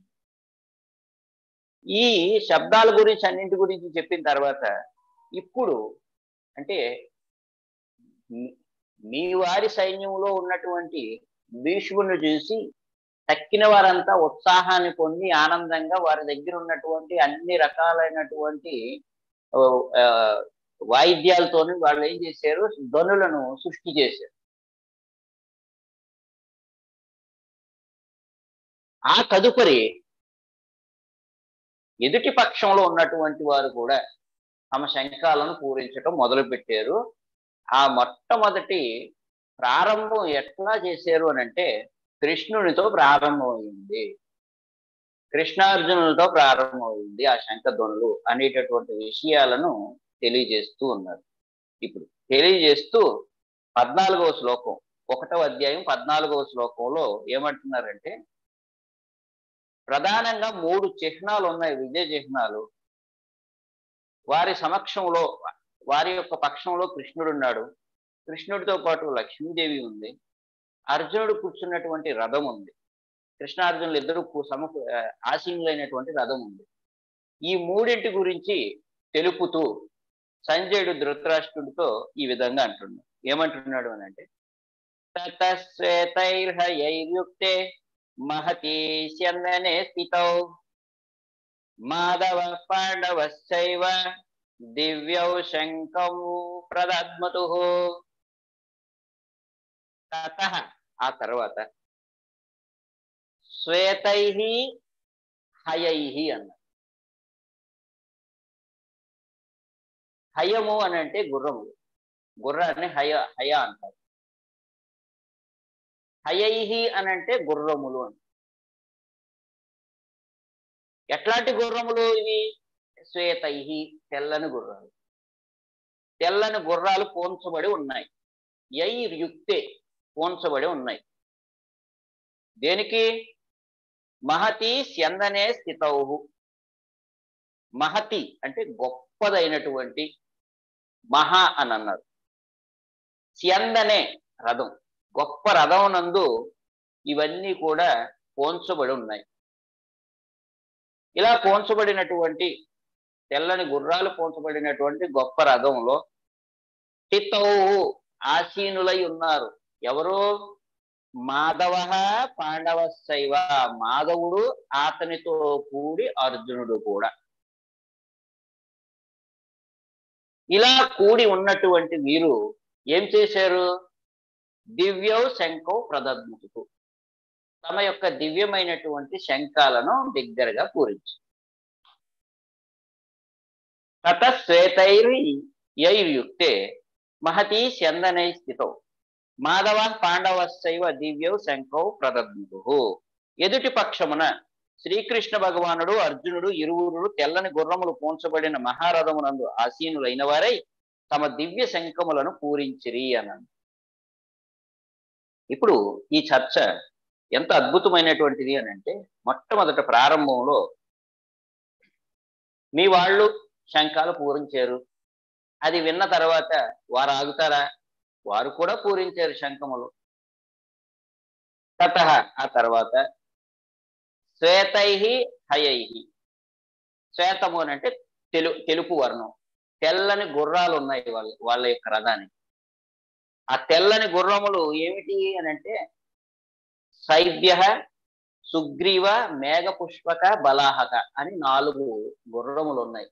ఈ శబ్దాల గురించి అన్నింటి గురించి చెప్పిన తర్వాత ఇప్పుడు అంటే మీ- మీ వారి సైన్యంలో ఉన్నటువంటి భీష్ముని చూసి తక్కిన వారంతా ఉత్సాహాన్ని పొంది ఆనందంగా వారి దగ్గర ఉన్నటువంటి అన్ని రకాలైనటువంటి వాయిద్యాలతోని వాళ్ళు ఏం చేశారు? ధ్వనులను సృష్టి చేశారు. ఆ తదుపరి ఎదుటి పక్షంలో ఉన్నటువంటి వారు కూడా తమ శంఖాలను పూరించడం మొదలు పెట్టారు ఆ మొట్టమొదటి ప్రారంభం ఎట్లా చేశారు అని అంటే కృష్ణునితో ప్రారంభమైంది. కృష్ణార్జునులతో ప్రారంభమైంది ఆ శంఖధ్వనులు అనేటటువంటి విషయాలను తెలియజేస్తూ ఉన్నారు. ఇప్పుడు తెలియజేస్తూ పద్నాలుగవ శ్లోకం ఒకటవ అధ్యాయం పద్నాలుగవ శ్లోకంలో ఏమంటున్నారంటే ప్రధానంగా మూడు చిహ్నాలు ఉన్నాయి విజయ చిహ్నాలు. వారి సమక్షంలో వారి యొక్క పక్షంలో కృష్ణుడు ఉన్నాడు కృష్ణుడితో పాటు లక్ష్మీదేవి ఉంది. అర్జునుడు కూర్చున్నటువంటి రథం ఉంది. కృష్ణార్జునులు ఇద్దరు సమ ఆశీనులైనటువంటి రథం ఉంది. ఈ మూడింటి గురించి తెలుపుతూ సంజయుడు ధృతరాష్ట్రుడితో ఈ విధంగా అంటున్నాడు ఏమంటున్నాడు అని అంటే తతశ్వేతైర్హయైర్యుక్తే మహతి స్థితౌ. మాధవ పాండవశ్చైవ దివ్యౌ శంకం ప్రదాత్మతు తత. ఆ తర్వాత శ్వేతై హయై అన్నారు హయము అని అంటే గుర్రము. గుర్రాన్ని హయ హయ అంటారు. హయైహి అని అంటే గుర్రములు అని ఎట్లాంటి గుర్రములు ఇవి? శ్వేతైహి తెల్లని గుర్రాలు. తెల్లని గుర్రాలు పోంచబడి ఉన్నాయి. యైర్యుక్తే పూంచబడి ఉన్నాయి. దేనికి? మహతి స్యందనే స్థితౌహు. మహతి అంటే గొప్పదైనటువంటి మహా అని అన్నారు స్యందనే రథం గొప్ప రథం నందు ఇవన్నీ కూడా పోంచబడి ఉన్నాయి. ఇలా పోంచబడినటువంటి తెల్లని గుర్రాలు పోంచబడినటువంటి గొప్ప రథంలో హితౌ ఆసీనులై ఉన్నారు. ఎవరు? మాధవ పాండవ శైవ మాధవుడు అతనితో కూడి అర్జునుడు కూడా. ఇలా కూడి ఉన్నటువంటి వీరు ఏం చేశారు? దివ్యౌ శంఖౌ ప్రదద్ముకు తమ యొక్క దివ్యమైనటువంటి శంఖాలను దగ్గరగా పూరించు. తత శ్వేతైర్ యైర్యుక్తే మహతీ చందనై స్థితౌ. మాధవ పాండవశైవ దివ్యౌ శంఖౌ ప్రదద్ముకు ఎదుటి పక్షమున శ్రీకృష్ణ భగవానుడు అర్జునుడు ఇరువురు తెల్లని గుర్రములు పోంచబడిన మహారథమునందు ఆసీనులైన వారై తమ దివ్య శంఖములను పూరించిరి అన్నాడు ఇప్పుడు ఈ చర్చ ఎంత అద్భుతమైనటువంటిది అని అంటే మొట్టమొదట ప్రారంభంలో మీ వాళ్ళు శంఖాలు పూరించారు. అది విన్న తర్వాత వారు ఆగుతారా? వారు కూడా పూరించారు శంఖములు. తత ఆ తర్వాత శ్వేతై హయై. శ్వేతము అని అంటే తెలు తెలుపు వర్ణం. తెల్లని గుర్రాలు ఉన్నాయి వాళ్ళ వాళ్ళ యొక్క రథానికి. ఆ తెల్లని గుర్రములు ఏమిటి అని అంటే సైద్య సుగ్రీవ మేఘపుష్పక బలాహక అని నాలుగు గుర్రములు ఉన్నాయి.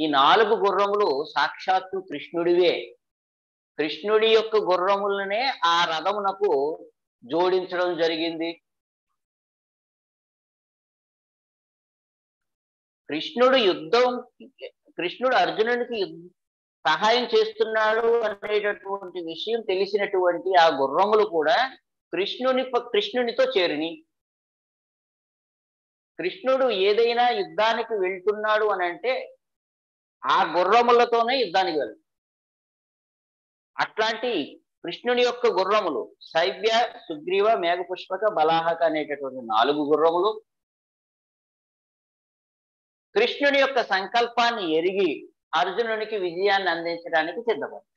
ఈ నాలుగు గుర్రములు సాక్షాత్తు కృష్ణుడివే. కృష్ణుడి యొక్క గుర్రములనే ఆ రథమునకు జోడించడం జరిగింది. కృష్ణుడు యుద్ధం కృష్ణుడు అర్జునునికి సహాయం చేస్తున్నాడు అనేటటువంటి విషయం తెలిసినటువంటి ఆ గుర్రములు కూడా కృష్ణుని కృష్ణునితో చేరిని. కృష్ణుడు ఏదైనా యుద్ధానికి వెళ్తున్నాడు అని అంటే ఆ గుర్రములతోనే యుద్ధానికి వెళ్తాడు అట్లాంటి కృష్ణుని యొక్క గుర్రములు శైవ్య సుగ్రీవ మేఘపుష్పక బలాహక అనేటటువంటి నాలుగు గుర్రములు. కృష్ణుని యొక్క సంకల్పాన్ని ఎరిగి అర్జునునికి విజయాన్ని అందించడానికి సిద్ధపడ్డాయి.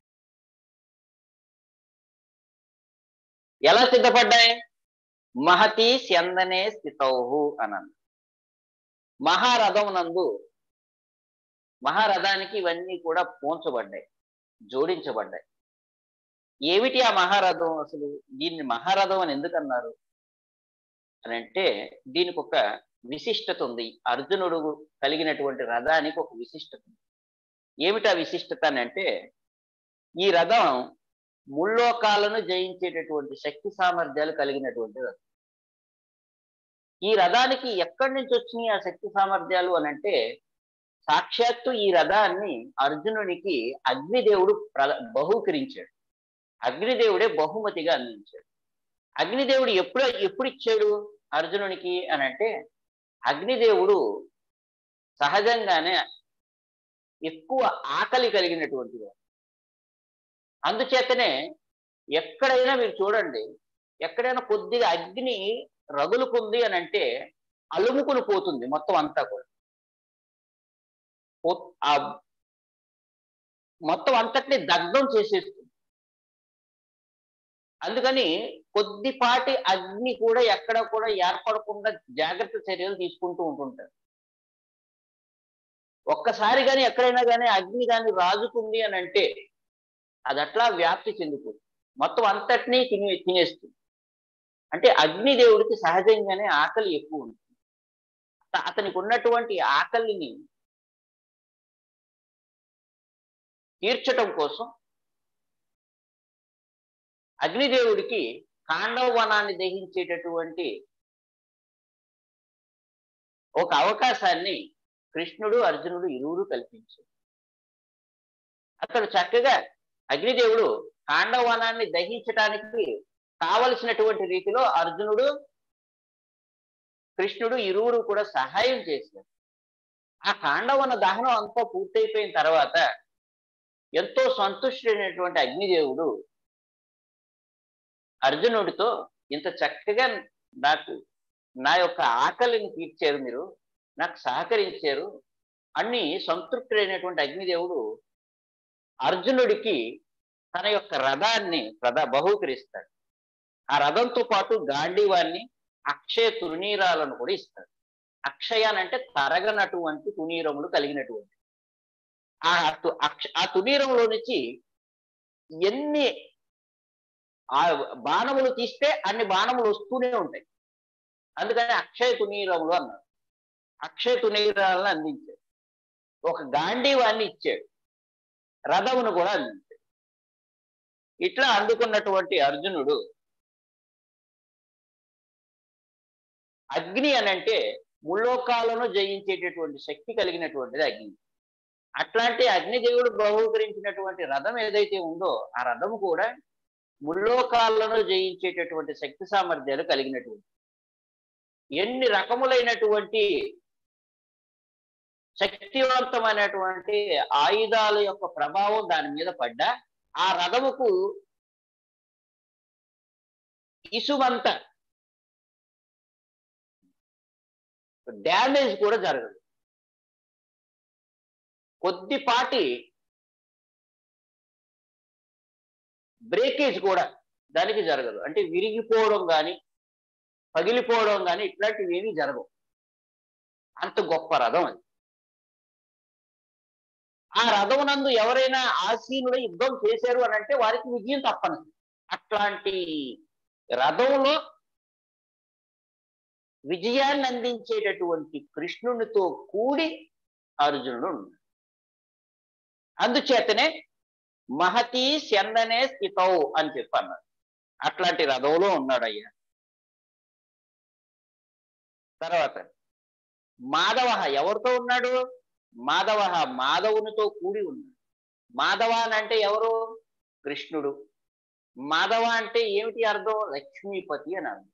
ఎలా సిద్ధపడ్డాయి? మహతి స్యందనే స్థితౌహు అనంది. మహారథం నందు మహారథానికి ఇవన్నీ కూడా పోంచబడ్డాయి జోడించబడ్డాయి. ఏమిటి ఆ మహారథం అసలు? దీన్ని మహారథం అని ఎందుకు అన్నారు అని అంటే దీనికి ఒక విశిష్టత ఉంది. అర్జునుడు కలిగినటువంటి రథానికి ఒక విశిష్టత ఉంది. ఏమిటి ఆ విశిష్టత అని అంటే ఈ రథం ముల్లోకాలను జయించేటటువంటి శక్తి సామర్థ్యాలు కలిగినటువంటి రథం. ఈ రథానికి ఎక్కడి నుంచి వచ్చినాయి ఆ శక్తి సామర్థ్యాలు అని అంటే సాక్షాత్తు ఈ రథాన్ని అర్జునునికి అగ్నిదేవుడు బహుకరించాడు. అగ్నిదేవుడే బహుమతిగా అందించాడు. అగ్నిదేవుడు ఎప్పుడు ఎప్పుడు ఇచ్చాడు అర్జునునికి అని అంటే అగ్నిదేవుడు సహజంగానే ఎక్కువ ఆకలి కలిగినటువంటి వాడు. అందుచేతనే ఎక్కడైనా మీరు చూడండి ఎక్కడైనా కొద్దిగా అగ్ని రగులుకుంది అని అంటే అలుముకుని పోతుంది మొత్తం అంతా కూడా. మొత్తం అంతటిని దగ్ధం చేసేస్తుంది. అందుకని కొద్దిపాటి అగ్ని కూడా ఎక్కడ కూడా ఏర్పడకుండా జాగ్రత్త చర్యలు తీసుకుంటూ ఉంటుంటారు. ఒక్కసారి కానీ ఎక్కడైనా కానీ అగ్ని కానీ రాజుకుంది అని అంటే అది అట్లా వ్యాప్తి చెందుతుంది. మొత్తం అంతటినీ తినే తినేస్తుంది. అంటే అగ్నిదేవుడికి సహజంగానే ఆకలి ఎక్కువ ఉంటుంది. అతనికి ఉన్నటువంటి ఆకలిని తీర్చటం కోసం అగ్నిదేవుడికి కాండవ వనాన్ని దహించేటటువంటి ఒక అవకాశాన్ని కృష్ణుడు అర్జునుడు ఇరువురు కల్పించారు. అతడు చక్కగా అగ్నిదేవుడు కాండవ వనాన్ని దహించటానికి కావలసినటువంటి రీతిలో అర్జునుడు కృష్ణుడు ఇరువురు కూడా సహాయం చేశారు. ఆ కాండవన దహనం అంతా పూర్తయిపోయిన తర్వాత ఎంతో సంతుష్టుడైనటువంటి అగ్నిదేవుడు అర్జునుడితో ఇంత చక్కగా నాకు నా యొక్క ఆకలిని తీర్చారు మీరు నాకు సహకరించారు. అన్ని సంతృప్తుడైనటువంటి అగ్నిదేవుడు అర్జునుడికి తన యొక్క రథాన్ని ప్రధా బహూకరిస్తాడు. ఆ రథంతో పాటు గాంధీవాన్ని అక్షయ తునీరాలను కూడా ఇస్తాడు. అక్షయానంటే తరగనటువంటి తునీరములు కలిగినటువంటి. ఆ అక్ష ఆ తునీరంలో నుంచి ఎన్ని ఆ బాణములు తీస్తే అన్ని బాణములు వస్తూనే ఉంటాయి. అందుకని అక్షయ తునీరములు అన్నారు. అక్షయ తునీరాలను అందించాడు. ఒక గాంధీవాన్ని ఇచ్చాడు. రథమును కూడా అందించాడు. ఇట్లా అందుకున్నటువంటి అర్జునుడు అగ్ని అని అంటే ముల్లోకాలను జయించేటటువంటి శక్తి కలిగినటువంటిది అగ్ని. అట్లాంటి అగ్నిదేవుడు బహుకరించినటువంటి రథం ఏదైతే ఉందో ఆ రథము కూడా ముల్లోకాలను జయించేటటువంటి శక్తి సామర్థ్యాలు కలిగినటువంటి ఎన్ని రకములైనటువంటి శక్తివంతమైనటువంటి ఆయుధాల యొక్క ప్రభావం దాని మీద పడ్డా ఆ రథముకు ఇసుమంత డ్యామేజ్ కూడా జరగదు. కొద్దిపాటి బ్రేకేజ్ కూడా దానికి జరగదు. అంటే విరిగిపోవడం కానీ పగిలిపోవడం కానీ ఇట్లాంటివి ఏమీ జరగవు. అంత గొప్ప రథం అది. ఆ రథం నందు ఎవరైనా ఆసీనుడై యుద్ధం చేశారు అని అంటే వారికి విజయం తప్పను అట్లాంటి రథంలో విజయాన్ని అందించేటటువంటి కృష్ణునితో కూడి అర్జునుడు ఉన్నాడు. అందుచేతనే మహతి శందనే స్థితౌ అని చెప్పన్నారు అట్లాంటి రథంలో ఉన్నాడు అయ్యా తర్వాత మాధవ ఎవరితో ఉన్నాడు? మాధవ మాధవునితో కూడి ఉన్నాడు. మాధవ అంటే ఎవరు? కృష్ణుడు. మాధవ అంటే ఏమిటి అర్థం? లక్ష్మీపతి అని అర్థం.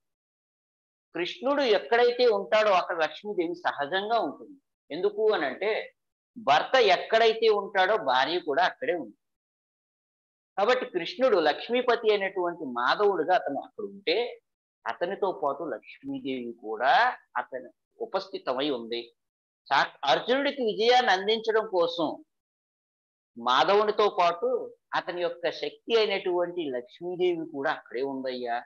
కృష్ణుడు ఎక్కడైతే ఉంటాడో అక్కడ లక్ష్మీదేవి సహజంగా ఉంటుంది. ఎందుకు అని అంటే భర్త ఎక్కడైతే ఉంటాడో భార్య కూడా అక్కడే ఉంటుంది. కాబట్టి కృష్ణుడు లక్ష్మీపతి అయినటువంటి మాధవుడుగా అతను అక్కడ ఉంటే అతనితో పాటు లక్ష్మీదేవి కూడా అతని ఉపస్థితమై ఉంది. సా- అర్జునుడికి విజయాన్ని అందించడం కోసం మాధవునితో పాటు అతని యొక్క శక్తి అయినటువంటి లక్ష్మీదేవి కూడా అక్కడే ఉందయ్యా.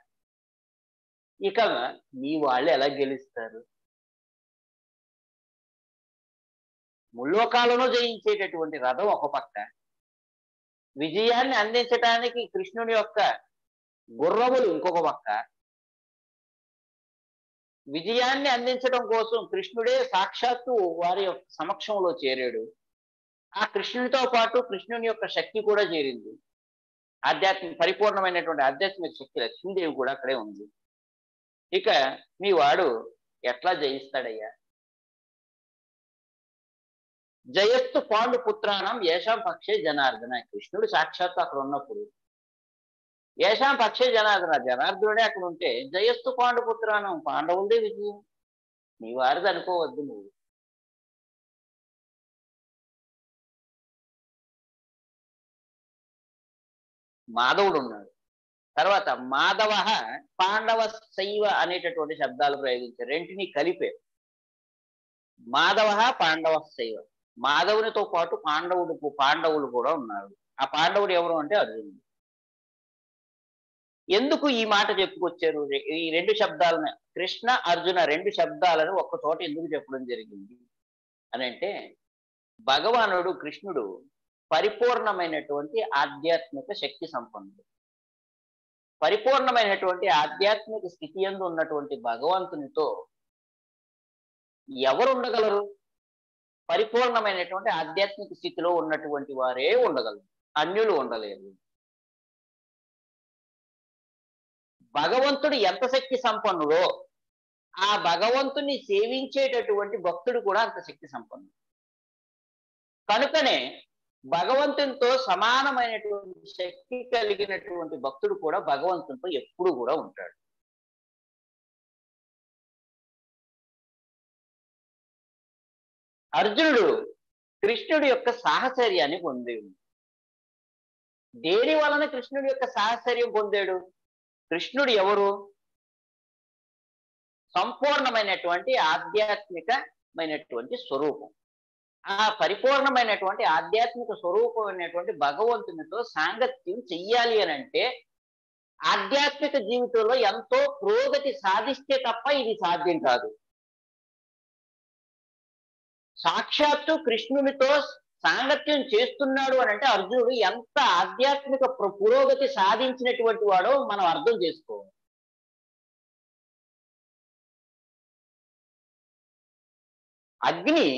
ఇక మీ వాళ్ళు ఎలా గెలుస్తారు? ముల్లోకాలను జయించేటటువంటి రథం ఒక పక్క. విజయాన్ని అందించడానికి కృష్ణుని యొక్క గుర్రములు ఇంకొక పక్క. విజయాన్ని అందించడం కోసం కృష్ణుడే సాక్షాత్తు వారి యొక్క సమక్షంలో చేరాడు. ఆ కృష్ణునితో పాటు కృష్ణుని యొక్క శక్తి కూడా చేరింది. ఆధ్యాత్మిక పరిపూర్ణమైనటువంటి ఆధ్యాత్మిక శక్తి లక్ష్మీదేవి కూడా అక్కడే ఉంది. ఇక మీ వాడు ఎట్లా జయిస్తాడయ్యా? జయస్తు పాండు పుత్రానం ఏషాం పక్షే జనార్దన. కృష్ణుడు సాక్షాత్తు అక్కడ ఉన్నప్పుడు ఏషాం పక్షే జనార్దన. జనార్దనుడే అక్కడ ఉంటే జయస్తు పాండు పుత్రానం పాండవులదే విజయం. నీ వారిది అనుకోవద్దు నువ్వు. మాధవుడు ఉన్నాడు. తర్వాత మాధవ పాండవ శైవ అనేటటువంటి శబ్దాలు ప్రయోగించారు. రెంటిని కలిపే మాధవ పాండవ శైవ. మాధవునితో పాటు పాండవుడు పాండవులు కూడా ఉన్నారు. ఆ పాండవుడు ఎవరు అంటే అర్జునుడు. ఎందుకు ఈ మాట చెప్పుకొచ్చారు? ఈ రెండు శబ్దాలను కృష్ణ అర్జున రెండు శబ్దాలను ఒక్క చోట ఎందుకు చెప్పడం జరిగింది? అని అంటే భగవానుడు కృష్ణుడు పరిపూర్ణమైనటువంటి ఆధ్యాత్మిక శక్తి సంపన్నుడు. పరిపూర్ణమైనటువంటి ఆధ్యాత్మిక స్థితి ఎందు ఉన్నటువంటి భగవంతునితో ఎవరు ఉండగలరు? పరిపూర్ణమైనటువంటి ఆధ్యాత్మిక స్థితిలో ఉన్నటువంటి వారే ఉండగలరు. అన్యులు ఉండలేరు. భగవంతుడు ఎంత శక్తి సంపన్నుడో ఆ భగవంతుని సేవించేటటువంటి భక్తుడు కూడా అంత శక్తి సంపన్నుడు. కనుకనే భగవంతునితో సమానమైనటువంటి శక్తి కలిగినటువంటి భక్తుడు కూడా భగవంతునితో ఎప్పుడు కూడా ఉంటాడు. అర్జునుడు కృష్ణుడి యొక్క సాహచర్యాన్ని పొందేడు. దేని వలన కృష్ణుడి యొక్క సాహచర్యం పొందాడు? కృష్ణుడు ఎవరు? సంపూర్ణమైనటువంటి ఆధ్యాత్మికమైనటువంటి స్వరూపం. ఆ పరిపూర్ణమైనటువంటి ఆధ్యాత్మిక స్వరూపమైనటువంటి భగవంతునితో సాంగత్యం చెయ్యాలి అని అంటే ఆధ్యాత్మిక జీవితంలో ఎంతో పురోగతి సాధిస్తే తప్ప ఇది సాధ్యం కాదు. సాక్షాత్తు కృష్ణునితో సాంగత్యం చేస్తున్నాడు అని అంటే అర్జునుడు ఎంత ఆధ్యాత్మిక పురోగతి సాధించినటువంటి వాడో మనం అర్థం చేసుకోవాలి. అగ్ని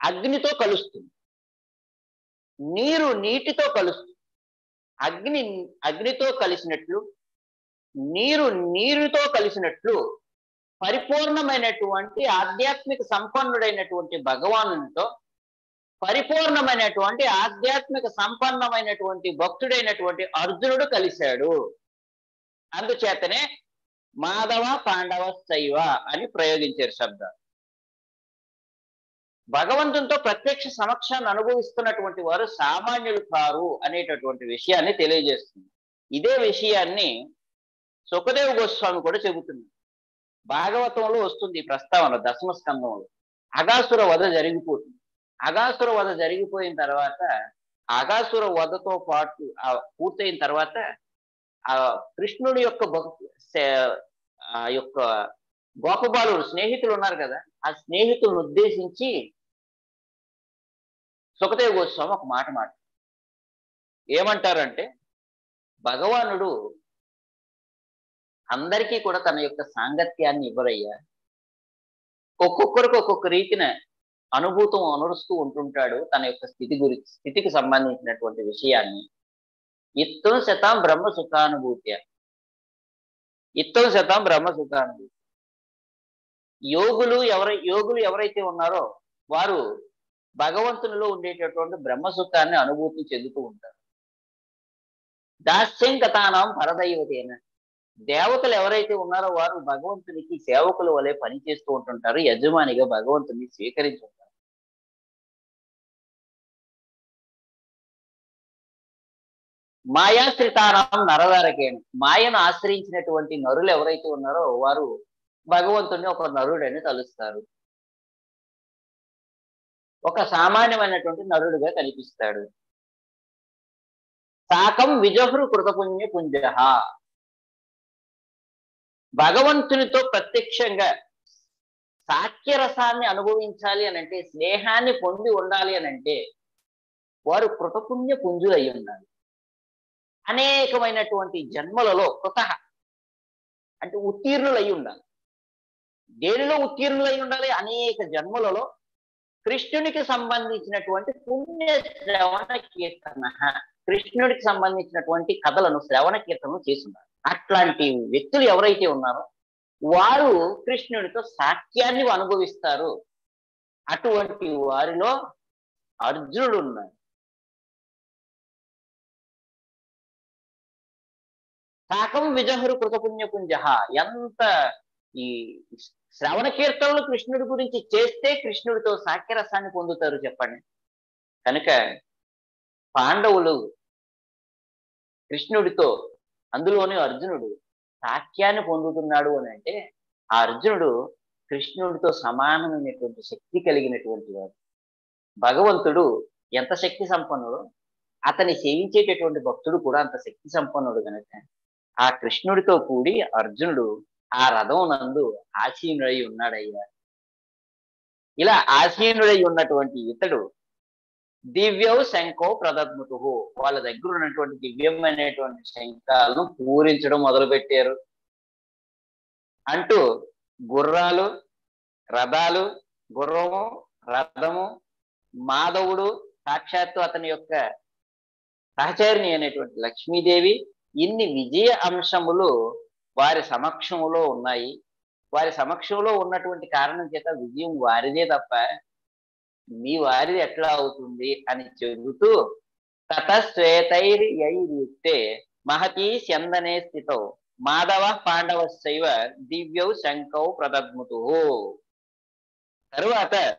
అగ్నితో కలుస్తుంది. నీరు నీటితో కలుస్తుంది. అగ్ని అగ్నితో కలిసినట్లు నీరు నీరుతో కలిసినట్లు పరిపూర్ణమైనటువంటి ఆధ్యాత్మిక సంపన్నుడైనటువంటి భగవానునితో పరిపూర్ణమైనటువంటి ఆధ్యాత్మిక సంపన్నమైనటువంటి భక్తుడైనటువంటి అర్జునుడు కలిశాడు. అందుచేతనే మాధవ పాండవ శైవ అని ప్రయోగించారు శబ్దాలు. భగవంతునితో ప్రత్యక్ష సమక్షాన్ని అనుభవిస్తున్నటువంటి వారు సామాన్యులు కారు అనేటటువంటి విషయాన్ని తెలియజేస్తుంది. ఇదే విషయాన్ని సుఖదేవ గోస్వామి కూడా చెబుతుంది భాగవతంలో వస్తుంది ఈ ప్రస్తావన దశమ స్కంధంలో. అగాసుర వధ జరిగిపోతుంది. అగాసుర వధ జరిగిపోయిన తర్వాత అగాసుర వధతో పాటు ఆ పూర్తయిన తర్వాత ఆ కృష్ణుడి యొక్క ఆ యొక్క గోపబాలుడు స్నేహితులు ఉన్నారు కదా ఆ స్నేహితులను ఉద్దేశించి సుఖదేవ గోస్వామి ఒక మాట మాట ఏమంటారంటే భగవానుడు అందరికీ కూడా తన యొక్క సాంగత్యాన్ని ఇవ్వరయ్యా. ఒక్కొక్కరికి ఒక్కొక్క రీతిన అనుభూతం అనురుస్తూ ఉంటుంటాడు తన యొక్క స్థితి గురించి స్థితికి సంబంధించినటువంటి విషయాన్ని. ఇత్తం శతం బ్రహ్మ సుఖానుభూత్య. ఇత్తం శతం బ్రహ్మ సుఖానుభూతి యోగులు ఎవరై యోగులు ఎవరైతే ఉన్నారో వారు భగవంతునిలో ఉండేటటువంటి బ్రహ్మ సుఖాన్ని అనుభూతి చెందుతూ ఉంటారు. దాస్యం కథానం పరదైవతేన. దేవతలు ఎవరైతే ఉన్నారో వారు భగవంతునికి సేవకుల వలె పనిచేస్తూ ఉంటుంటారు యజమానిగా భగవంతుని స్వీకరించుంటారు మాయాశ్రితానం నరదారకేణి మాయను ఆశ్రయించినటువంటి నరులు ఎవరైతే ఉన్నారో వారు భగవంతుని ఒక నరుడని తలుస్తారు. ఒక సామాన్యమైనటువంటి నరుడుగా కనిపిస్తాడు. సాకం విజహృ కృతపుణ్య పుంజ భగవంతునితో ప్రత్యక్షంగా సాక్ష్యరసాన్ని అనుభవించాలి అని అంటే స్నేహాన్ని పొంది ఉండాలి అని అంటే వారు కృతపుణ్య పుంజులు అయి ఉండాలి అనేకమైనటువంటి జన్మలలో కృత అంటే ఉత్తీర్ణులై ఉండాలి. దేనిలో ఉత్తీర్ణులై ఉండాలి? అనేక జన్మలలో కృష్ణునికి సంబంధించినటువంటి పుణ్య శ్రవణ కీర్తన కృష్ణుడికి సంబంధించినటువంటి కథలను శ్రవణ కీర్తనలు చేస్తున్నారు. అట్లాంటి వ్యక్తులు ఎవరైతే ఉన్నారో వారు కృష్ణుడితో సాక్యాన్ని అనుభవిస్తారు. అటువంటి వారిలో అర్జునుడు ఉన్నాడు. సాకం విజహరు కృతపుణ్యపుంజ. ఎంత ఈ శ్రవణ కీర్తనలు కృష్ణుడి గురించి చేస్తే కృష్ణుడితో సాక్యరసాన్ని పొందుతారు చెప్పండి. కనుక పాండవులు కృష్ణుడితో అందులోనే అర్జునుడు సాఖ్యాన్ని పొందుతున్నాడు అని అంటే ఆ అర్జునుడు కృష్ణుడితో సమానమైనటువంటి శక్తి కలిగినటువంటి వాడు. భగవంతుడు ఎంత శక్తి సంపన్నుడు అతని సేవించేటటువంటి భక్తుడు కూడా అంత శక్తి సంపన్నుడు కనుక ఆ కృష్ణుడితో కూడి అర్జునుడు ఆ రథం నందు ఆసీనుడై ఉన్నాడయ్యా. ఇలా ఆసీనుడై ఉన్నటువంటి ఇతడు దివ్యౌ శంఖో ప్రదత్ముతు వాళ్ళ దగ్గర ఉన్నటువంటి దివ్యమైనటువంటి శంఖాలను పూరించడం మొదలుపెట్టారు. అంటూ గుర్రాలు రథాలు గుర్రము రథము మాధవుడు సాక్షాత్తు అతని యొక్క సహచరిణి అనేటువంటి లక్ష్మీదేవి. ఇన్ని విజయ అంశములు వారి సమక్షములో ఉన్నాయి. వారి సమక్షంలో ఉన్నటువంటి కారణం చేత విజయం వారిదే తప్ప మీ వారిది ఎట్లా అవుతుంది అని చెబుతూ తతశ్వేతైర్యైర్యుక్తే మహతీ చందనే స్థితౌ మాధవ పాండవ శైవ దివ్యౌ శంకౌ ప్రదగ్ముతు తరువాత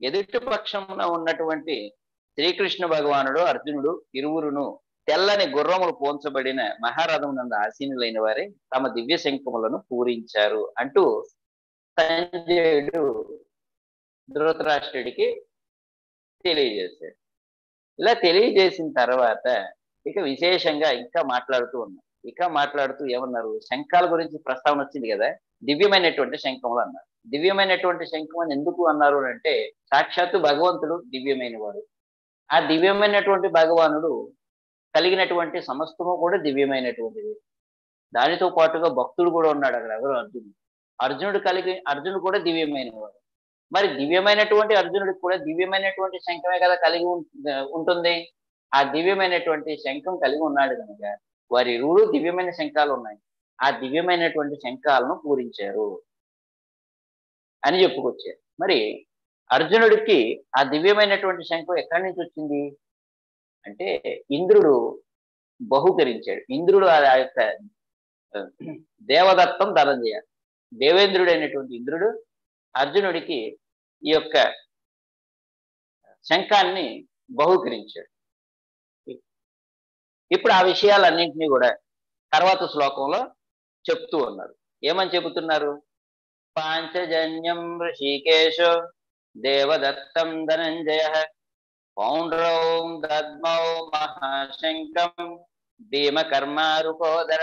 ఎదుటి పక్షమున ఉన్నటువంటి శ్రీకృష్ణ భగవానుడు అర్జునుడు ఇరువురును తెల్లని గుర్రములు పోంచబడిన మహారథము నంద ఆసీనులైన వారే తమ దివ్య శంఖములను పూరించారు అంటూ సంజయుడు ధృతరాష్ట్రుడికి తెలియజేశాడు. ఇలా తెలియజేసిన తర్వాత ఇక విశేషంగా ఇంకా మాట్లాడుతూ ఉన్నారు. ఇక మాట్లాడుతూ ఏమన్నారు? శంఖాల గురించి ప్రస్తావన వచ్చింది కదా? దివ్యమైనటువంటి శంఖములు అన్నారు. దివ్యమైనటువంటి శంఖం అని ఎందుకు అన్నారు అంటే సాక్షాత్తు భగవంతుడు దివ్యమైన వాడు ఆ దివ్యమైనటువంటి భగవానుడు కలిగినటువంటి సమస్తము కూడా దివ్యమైనటువంటిది. దానితో పాటుగా భక్తుడు కూడా ఉన్నాడు అక్కడ ఎవరు అర్జునుడు. అర్జునుడు కలిగి అర్జునుడు కూడా దివ్యమైన వాడు మరి దివ్యమైనటువంటి అర్జునుడికి కూడా దివ్యమైనటువంటి శంఖమే కదా కలిగి ఉంటుంది. ఆ దివ్యమైనటువంటి శంఖం కలిగి ఉన్నాడు కనుక వారి ఇరువురు దివ్యమైన శంఖాలు ఉన్నాయి. ఆ దివ్యమైనటువంటి శంఖాలను పూరించారు అని చెప్పుకొచ్చారు. మరి అర్జునుడికి ఆ దివ్యమైనటువంటి శంఖం ఎక్కడి నుంచి వచ్చింది? అంటే ఇంద్రుడు బహుకరించాడు. ఇంద్రుడు ఆ యొక్క యొక్క దానం చేయాలి. దేవేంద్రుడు అయినటువంటి ఇంద్రుడు అర్జునుడికి ఈ యొక్క శంఖాన్ని బహుకరించాడు. ఇప్పుడు ఆ విషయాలన్నింటినీ కూడా తర్వాత శ్లోకంలో చెప్తూ ఉన్నారు. ఏమని చెబుతున్నారు? పాంచజన్యం ఋషికేశో దేవదత్తం ధనంజయ పౌండ్రౌ దద్మౌ మహాశంకం భీమకర్మారుకోదర.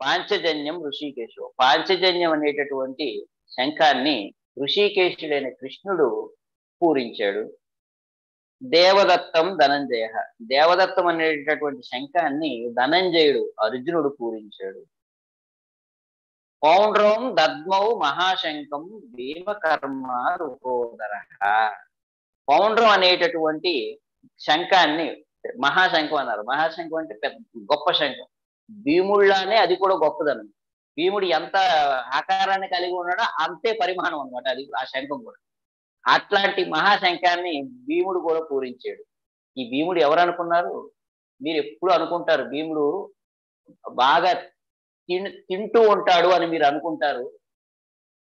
పాంచజన్యం ఋషికేశు. పాంచజన్యం అనేటటువంటి శంఖాన్ని ఋషికేశుడైన కృష్ణుడు పూరించాడు. దేవదత్తం ధనంజయ. దేవదత్తం అనేటటువంటి శంఖాన్ని ధనంజయుడు అర్జునుడు పూరించాడు. పౌండ్రం దద్మౌ మహాశంఖం భీమకర్మ రూపోదర. పౌండ్రం అనేటటువంటి శంఖాన్ని మహాశంఖం అన్నారు. మహాశంఖం అంటే పెద్ద గొప్ప శంఖం. భీముళ్ళనే అది కూడా గొప్పదనం. భీముడు ఎంత ఆకారాన్ని కలిగి ఉన్నాడో అంతే పరిమాణం అన్నమాట అది ఆ శంఖం కూడా. అట్లాంటి మహాశంఖాన్ని భీముడు కూడా పూరించాడు. ఈ భీముడు ఎవరు అనుకున్నారు? మీరు ఎప్పుడు అనుకుంటారు భీముడు బాగా తిన్ తింటూ ఉంటాడు అని మీరు అనుకుంటారు.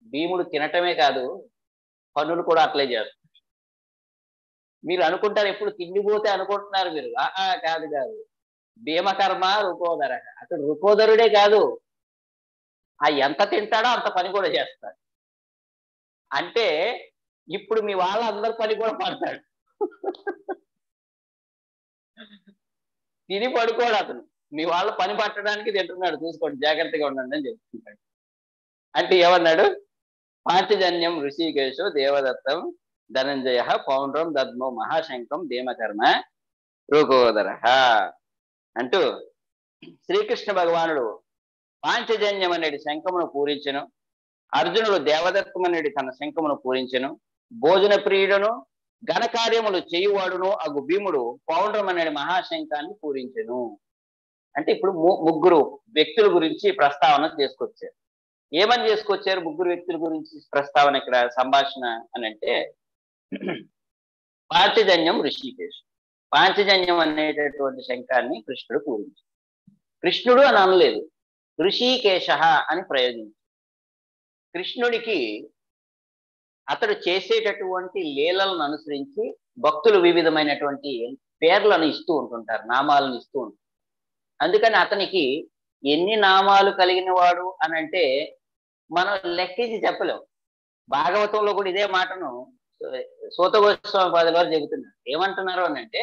భీముడు తినటమే కాదు పనులు కూడా అట్లే చేస్తారు. మీరు అనుకుంటారు ఎప్పుడు తిండిపోతే అనుకుంటున్నారు మీరు. ఆహా కాదు కాదు. భీమకర్మ రుకోదర అతడు రుకోదరుడే కాదు. ఆ ఎంత తింటాడో అంత పని కూడా చేస్తాడు. అంటే ఇప్పుడు మీ వాళ్ళందరి పని కూడా పడతాడు. తిని పడుకోడు అతను. మీ వాళ్ళ పని పట్టడానికి తింటున్నాడు. చూసుకోండి జాగ్రత్తగా ఉండండి అని చెప్తున్నాడు అంటే ఏమన్నాడు? పాంచజన్యం ఋషికేశు దేవదత్తం ధనంజయ పౌండ్రం దద్మో మహాశంఖం భీమకర్మ రూకోదర అంటూ శ్రీకృష్ణ భగవానుడు పాంచజన్యం అనేది శంఖమును పూరించను. అర్జునుడు దేవదత్తం అనేది తన శంఖమును పూరించను. భోజన ప్రియుడును ఘనకార్యములు చేయువాడును అగు భీముడు పౌండ్రం అనే మహాశంఖాన్ని పూరించను. అంటే ఇప్పుడు ము- ముగ్గురు వ్యక్తుల గురించి ప్రస్తావన తీసుకొచ్చారు. ఏమని చేసుకొచ్చారు ముగ్గురు వ్యక్తుల గురించి ప్రస్తావన ఇక్కడ సంభాషణ అని అంటే పాంచజన్యం ఋషికేశ్. పాంచజన్యం అనేటటువంటి శంఖాన్ని కృష్ణుడు పూరించాడు. కృష్ణుడు అని అనలేదు. ఋషికేశ అని ప్రయోగించాడు కృష్ణుడికి అతడు చేసేటటువంటి లీలలను అనుసరించి భక్తులు వివిధమైనటువంటి పేర్లను ఇస్తూ ఉంటుంటారు నామాలను ఇస్తూ ఉంటారు అందుకని అతనికి ఎన్ని నామాలు కలిగిన వాడు అని అంటే మనం లెక్కించి చెప్పలేం. భాగవతంలో కూడా ఇదే మాటను సూతగోస్వామి వారు చెబుతున్నారు. ఏమంటున్నారు అని అంటే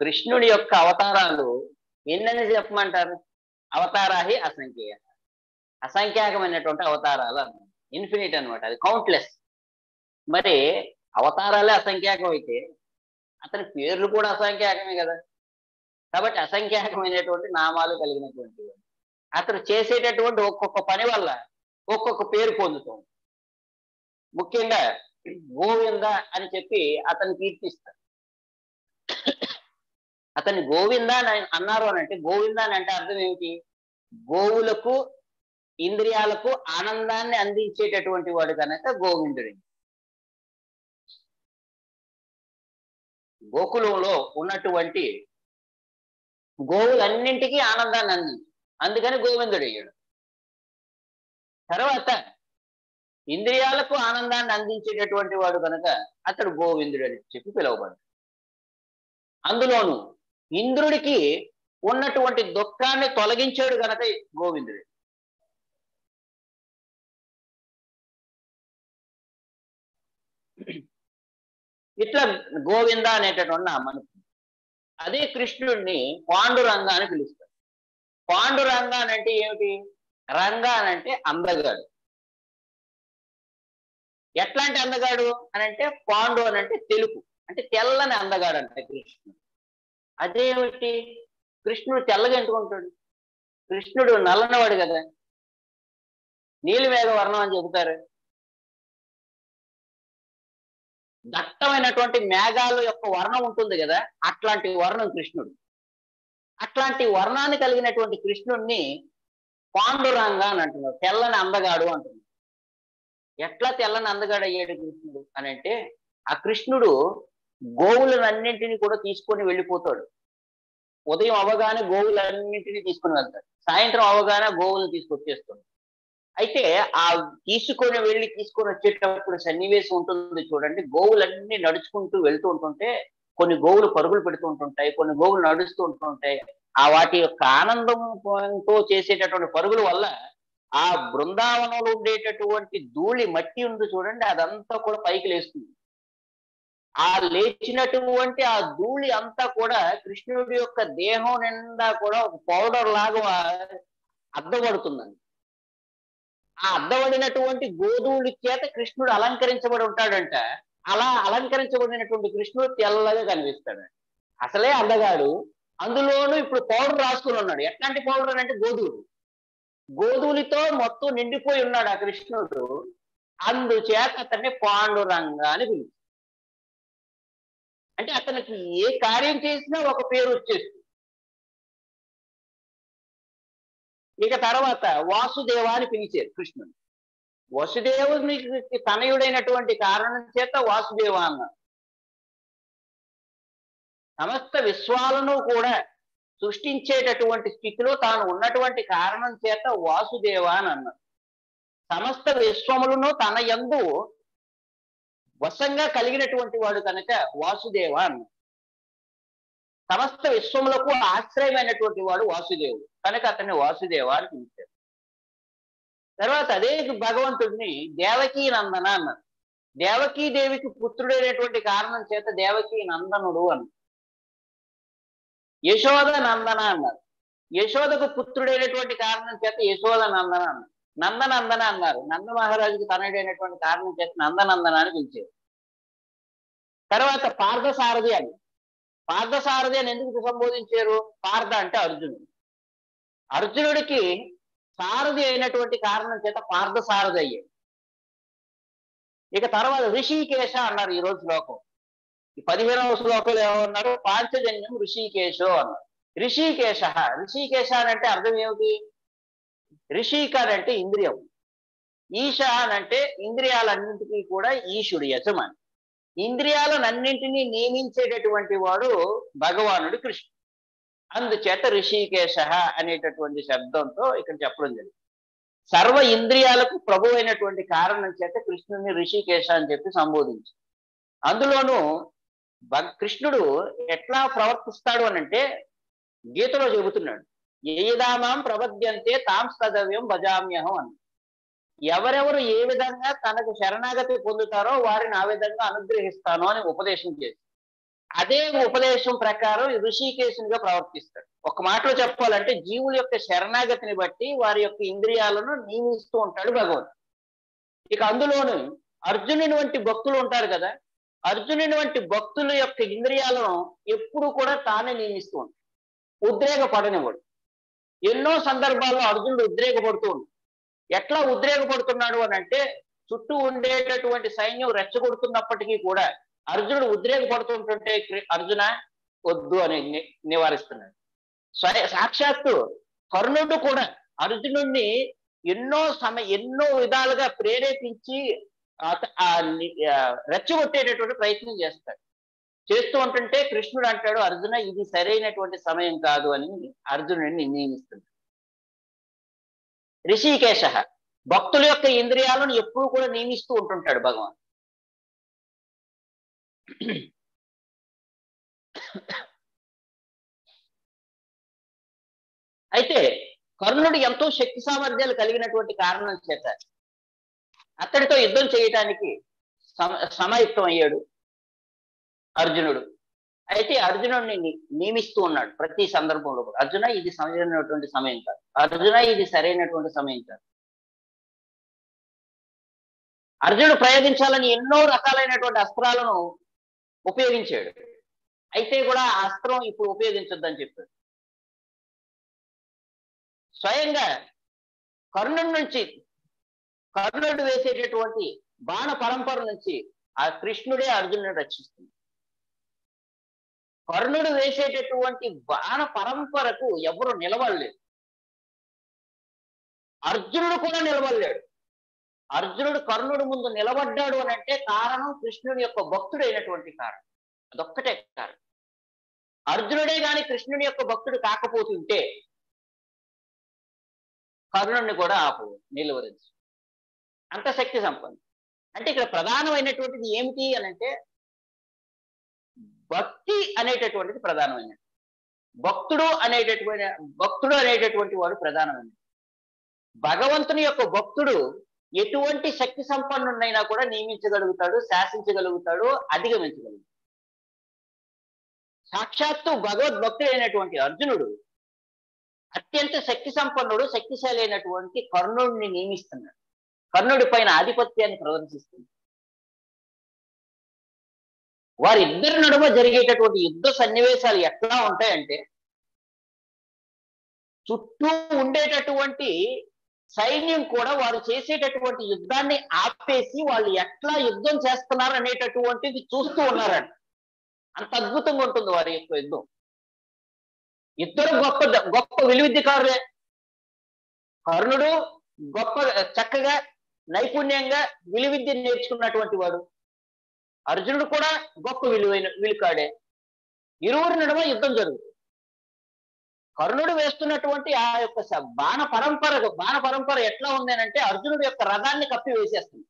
కృష్ణుడి యొక్క అవతారాలు ఎన్నని చెప్పమంటారు? అవతారాహి అసంఖ్యేయ. అసంఖ్యాకమైనటువంటి అవతారాలు అన్నమాట. ఇన్ఫినిట్ అన్నమాట. అది కౌంట్లెస్ మరి అవతారాలే అసంఖ్యాకం అయితే అతని పేర్లు కూడా అసంఖ్యాకమే కదా. కాబట్టి అసంఖ్యాకమైనటువంటి నామాలు కలిగినటువంటి అతను చేసేటటువంటి ఒక్కొక్క పని వల్ల ఒక్కొక్క పేరు పొందుతాం ముఖ్యంగా గోవింద అని చెప్పి అతను కీర్తిస్తారు. అతన్ని గోవింద అని అన్నారు అని అంటే గోవింద అని అంటే అర్థం ఏమిటి? గోవులకు ఇంద్రియాలకు ఆనందాన్ని అందించేటటువంటి వాడు కనుక గోవిందుడి. గోకులంలో ఉన్నటువంటి గోవులన్నింటికీ ఆనందాన్ని అందించు అందుకని గోవిందుడు అయ్యాడు. తర్వాత ఇంద్రియాలకు ఆనందాన్ని అందించేటటువంటి వాడు కనుక అతడు గోవిందుడు అని చెప్పి పిలువబడ్డాడు. అందులోను ఇంద్రుడికి ఉన్నటువంటి దుఃఖాన్ని తొలగించాడు గనక గోవిందుడు. ఇట్లా గోవింద అనేటటువంటి నామాన్ని అదే కృష్ణుడిని పాండురంగ అని పిలుస్తారు. పాండురంగ అని అంటే ఏమిటి? రంగ అని అంటే అందగాడు. ఎట్లాంటి అందగాడు అని అంటే పాండు అని అంటే తెలుపు. అంటే తెల్లని అందగాడు అంటే కృష్ణుడు. అదేమిటి? కృష్ణుడు తెల్లగా ఎంచుకుంటాడు కృష్ణుడు నల్లనవాడు కదా. నీలిమేఘ వర్ణం అని చెబుతారు. దట్టమైనటువంటి మేఘాల యొక్క వర్ణం ఉంటుంది కదా అట్లాంటి వర్ణం కృష్ణుడు. అట్లాంటి వర్ణాన్ని కలిగినటువంటి కృష్ణుడిని పాండురంగ అని అంటున్నారు. తెల్లని అందగాడు అంటున్నారు. ఎట్లా తెల్లని అందగాడు అయ్యాడు కృష్ణుడు అని అంటే ఆ కృష్ణుడు గోవులన్నింటినీ కూడా తీసుకొని వెళ్ళిపోతాడు. ఉదయం అవగానే గోవులన్నింటినీ తీసుకొని వెళ్తాడు. సాయంత్రం అవగానే గోవులను తీసుకొచ్చేస్తాడు. అయితే ఆ తీసుకొని వెళ్ళి తీసుకొని వచ్చేటప్పుడు సన్నివేశం ఉంటుంది చూడండి. గోవులన్నీ నడుచుకుంటూ వెళ్తూ ఉంటుంటే కొన్ని గోవులు పరుగులు పెడుతూ ఉంటుంటాయి కొన్ని గోవులు నడుస్తూ ఉంటుంటాయి. ఆ వాటి యొక్క ఆనందంతో చేసేటటువంటి పరుగుల వల్ల ఆ బృందావనంలో ఉండేటటువంటి ధూళి మట్టి ఉంది చూడండి. అదంతా కూడా పైకి లేస్తుంది. ఆ లేచినటువంటి ఆ ధూళి అంతా కూడా కృష్ణుడి యొక్క దేహం నిండా కూడా ఒక పౌడర్ లాగా అద్దబడుతుందండి. ఆ అద్దబడినటువంటి గోధువుడి చేత కృష్ణుడు అలంకరించబడి ఉంటాడంట. అలా అలంకరించబడినటువంటి కృష్ణుడు తెల్లగా కనిపిస్తాడు. అసలే అందగాడు అందులోనూ ఇప్పుడు పౌడర్ రాసుకుని ఉన్నాడు. ఎట్లాంటి పౌడర్ అంటే గోధువులు గోధువులతో మొత్తం నిండిపోయి ఉన్నాడు ఆ కృష్ణుడు. అందుచేత అతన్ని పాండురంగ అని పిలుస్తాడు అంటే అతనికి ఏ కార్యం చేసినా ఒక పేరు వచ్చేస్తుంది. ఇక తర్వాత వాసుదేవ అని పిలిచారు కృష్ణుడు. వసుదేవునికి తనయుడైనటువంటి కారణం చేత వాసుదేవ అన్నారు సమస్త విశ్వాలను కూడా సృష్టించేటటువంటి స్థితిలో తాను ఉన్నటువంటి కారణం చేత వాసుదేవ అని అన్నారు సమస్త విశ్వములను తన యందు వశంగా కలిగినటువంటి వాడు కనుక వాసుదేవ అన్నారు సమస్త విశ్వములకు ఆశ్రయమైనటువంటి వాడు వాసుదేవుడు. కనుక అతన్ని వాసుదేవ అని పిలిచారు. తర్వాత అదే భగవంతుడిని దేవకీ నందన అన్నారు. దేవకీ దేవికి పుత్రుడైనటువంటి కారణం చేత దేవకీ నందనుడు అన్నారు. యశోద నందన అన్నారు. యశోదకు పుత్రుడైనటువంటి కారణం చేత యశోద నందన అన్నారు. నందనందన అన్నారు. నంద మహారాజుకి తనయుడైనటువంటి కారణం చేత నందనందన అని పిలిచేది. తర్వాత పార్థసారథి అని. పార్థసారథి అని ఎందుకు సంబోధించారు పార్థ అంటే అర్జునుడు. అర్జునుడికి సారథి అయినటువంటి కారణం చేత పార్థసారథి అయ్యాడు. ఇక తర్వాత ఋషికేశ అన్నారు ఈ రోజు శ్లోకం. ఈ పదిహేనవ శ్లోకంలో ఏమన్నారు? పాంచజన్యం ఋషికేశో అన్నారు. ఋషికేశ ఋషికేశ అని అంటే అర్థం ఏమిటి? ఋషిక అంటే ఇంద్రియం. ఈశ అని అంటే ఇంద్రియాలన్నింటికీ కూడా ఈశుడు యజమాని. ఇంద్రియాలన్నింటినీ నియమించేటటువంటి వాడు భగవానుడు కృష్ణుడు. అందుచేత ఋషికేశ అనేటటువంటి శబ్దంతో ఇక్కడ చెప్పడం జరిగింది. సర్వ ఇంద్రియాలకు ప్రభు అయినటువంటి కారణం చేత కృష్ణుని ఋషికేశ అని చెప్పి సంబోధించి అందులోనూ కృష్ణుడు ఎట్లా ప్రవర్తిస్తాడు అని అంటే గీతలో చెబుతున్నాడు. ఏదామాం ప్రబద్యంతే తాం స్తదవ్యం భజామ్యహం అని. ఎవరెవరు ఏ విధంగా తనకు శరణాగతి పొందుతారో వారిని ఆ విధంగా అనుగ్రహిస్తాను అని ఉపదేశం చేసి. అదే ఉపదేశం ప్రకారం ఋషికేశునిగా ప్రవర్తిస్తాడు. ఒక మాటలో చెప్పాలంటే జీవుల యొక్క శరణాగతిని బట్టి వారి యొక్క ఇంద్రియాలను నియమిస్తూ ఉంటాడు భగవంతుడు ఇక అందులోను అర్జునుని వంటి భక్తులు ఉంటారు కదా అర్జునుని వంటి భక్తుల యొక్క ఇంద్రియాలను ఎప్పుడు కూడా తానే నియమిస్తూ ఉంటాడు. ఉద్రేకపడనివ్వడు ఎన్నో సందర్భాల్లో అర్జునుడు ఉద్రేకపడుతూ ఎట్లా ఉద్రేకపడుతున్నాడు అని అంటే చుట్టూ ఉండేటటువంటి సైన్యం రెచ్చగొడుతున్నప్పటికీ కూడా అర్జునుడు ఉద్రేకపడుతుంటుంటే అర్జున వద్దు అని నివారిస్తున్నాడు. సాక్షాత్తు కర్ణుడు కూడా అర్జునుడిని ఎన్నో సమయ ఎన్నో విధాలుగా ప్రేరేపించి రెచ్చగొట్టేటటువంటి ప్రయత్నం చేస్తాడు. చేస్తూ ఉంటుంటే కృష్ణుడు అంటాడు అర్జున ఇది సరైనటువంటి సమయం కాదు అని అర్జునుడిని నియమిస్తున్నాడు రిషికేశ భక్తుల యొక్క ఇంద్రియాలను ఎప్పుడు కూడా నియమిస్తూ ఉంటుంటాడు భగవాన్. అయితే కర్ణుడు ఎంతో శక్తి సామర్థ్యాలు కలిగినటువంటి కారణం చేత అతడితో యుద్ధం చేయటానికి సమ సమాయుక్తం అయ్యాడు. అర్జునుడు. అయితే అర్జునుడిని నియమిస్తూ ఉన్నాడు ప్రతి సందర్భంలో కూడా. అర్జున ఇది సరైనటువంటి సమయం కాదు. అర్జున ఇది సరైనటువంటి సమయం కాదు. అర్జునుడు ప్రయోగించాలని ఎన్నో రకాలైనటువంటి అస్త్రాలను ఉపయోగించాడు. అయితే కూడా ఆ అస్త్రం ఇప్పుడు ఉపయోగించొద్దని చెప్పాడు. స్వయంగా కర్ణుడి నుంచి కర్ణుడు వేసేటటువంటి బాణ పరంపర నుంచి ఆ కృష్ణుడే అర్జునుడిని రక్షిస్తుంది కర్ణుడు వేసేటటువంటి బాణ పరంపరకు ఎవరు నిలబడలేదు. అర్జునుడు కూడా నిలబడలేడు. అర్జునుడు కర్ణుడు ముందు నిలబడ్డాడు అని అంటే కారణం కృష్ణుడి యొక్క భక్తుడైనటువంటి కారణం. అదొక్కటే కారణం. అర్జునుడే గాని కృష్ణుని యొక్క భక్తుడు కాకపోతుంటే కర్ణుడిని కూడా ఆపు నిలువరించు. అంత శక్తి సంపన్న అంటే ఇక్కడ ప్రధానమైనటువంటిది ఏమిటి అని అంటే భక్తి అనేటటువంటిది ప్రధానమైనది. భక్తుడు అనేటటువంటి భక్తుడు అనేటటువంటి వాడు ప్రధానమైనది. భగవంతుని యొక్క భక్తుడు ఎటువంటి శక్తి సంపన్నుడైనా కూడా నియమించగలుగుతాడు శాసించగలుగుతాడు అధిగమించగలుగుతాడు. సాక్షాత్తు భగవద్భక్తుడు అయినటువంటి అర్జునుడు అత్యంత శక్తి సంపన్నుడు శక్తిశాలి అయినటువంటి కర్ణుడిని నియమిస్తున్నాడు. కర్ణుడి పైన ఆధిపత్యాన్ని ప్రదర్శిస్తుంది వారిద్దరి నడుమ జరిగేటటువంటి యుద్ధ సన్నివేశాలు ఎట్లా ఉంటాయంటే చుట్టూ ఉండేటటువంటి సైన్యం కూడా వారు చేసేటటువంటి యుద్ధాన్ని ఆపేసి వాళ్ళు ఎట్లా యుద్ధం చేస్తున్నారు అనేటటువంటిది చూస్తూ ఉన్నారంట అంత అద్భుతంగా ఉంటుంది వారి యొక్క యుద్ధం. ఇద్దరు గొప్ప గొప్ప విలువిద్యకారులే. కర్ణుడు గొప్ప చక్కగా నైపుణ్యంగా విలువిద్య నేర్చుకున్నటువంటి వాడు. అర్జునుడు కూడా గొప్ప విలువైన విలుకాడే. ఇరువురి నడుమ యుద్ధం జరుగుతుంది. కర్ణుడు వేస్తున్నటువంటి ఆ యొక్క బాణ పరంపర బాణ పరంపర ఎట్లా ఉంది అంటే అర్జునుడు యొక్క రథాన్ని కప్పి వేసేస్తుంది.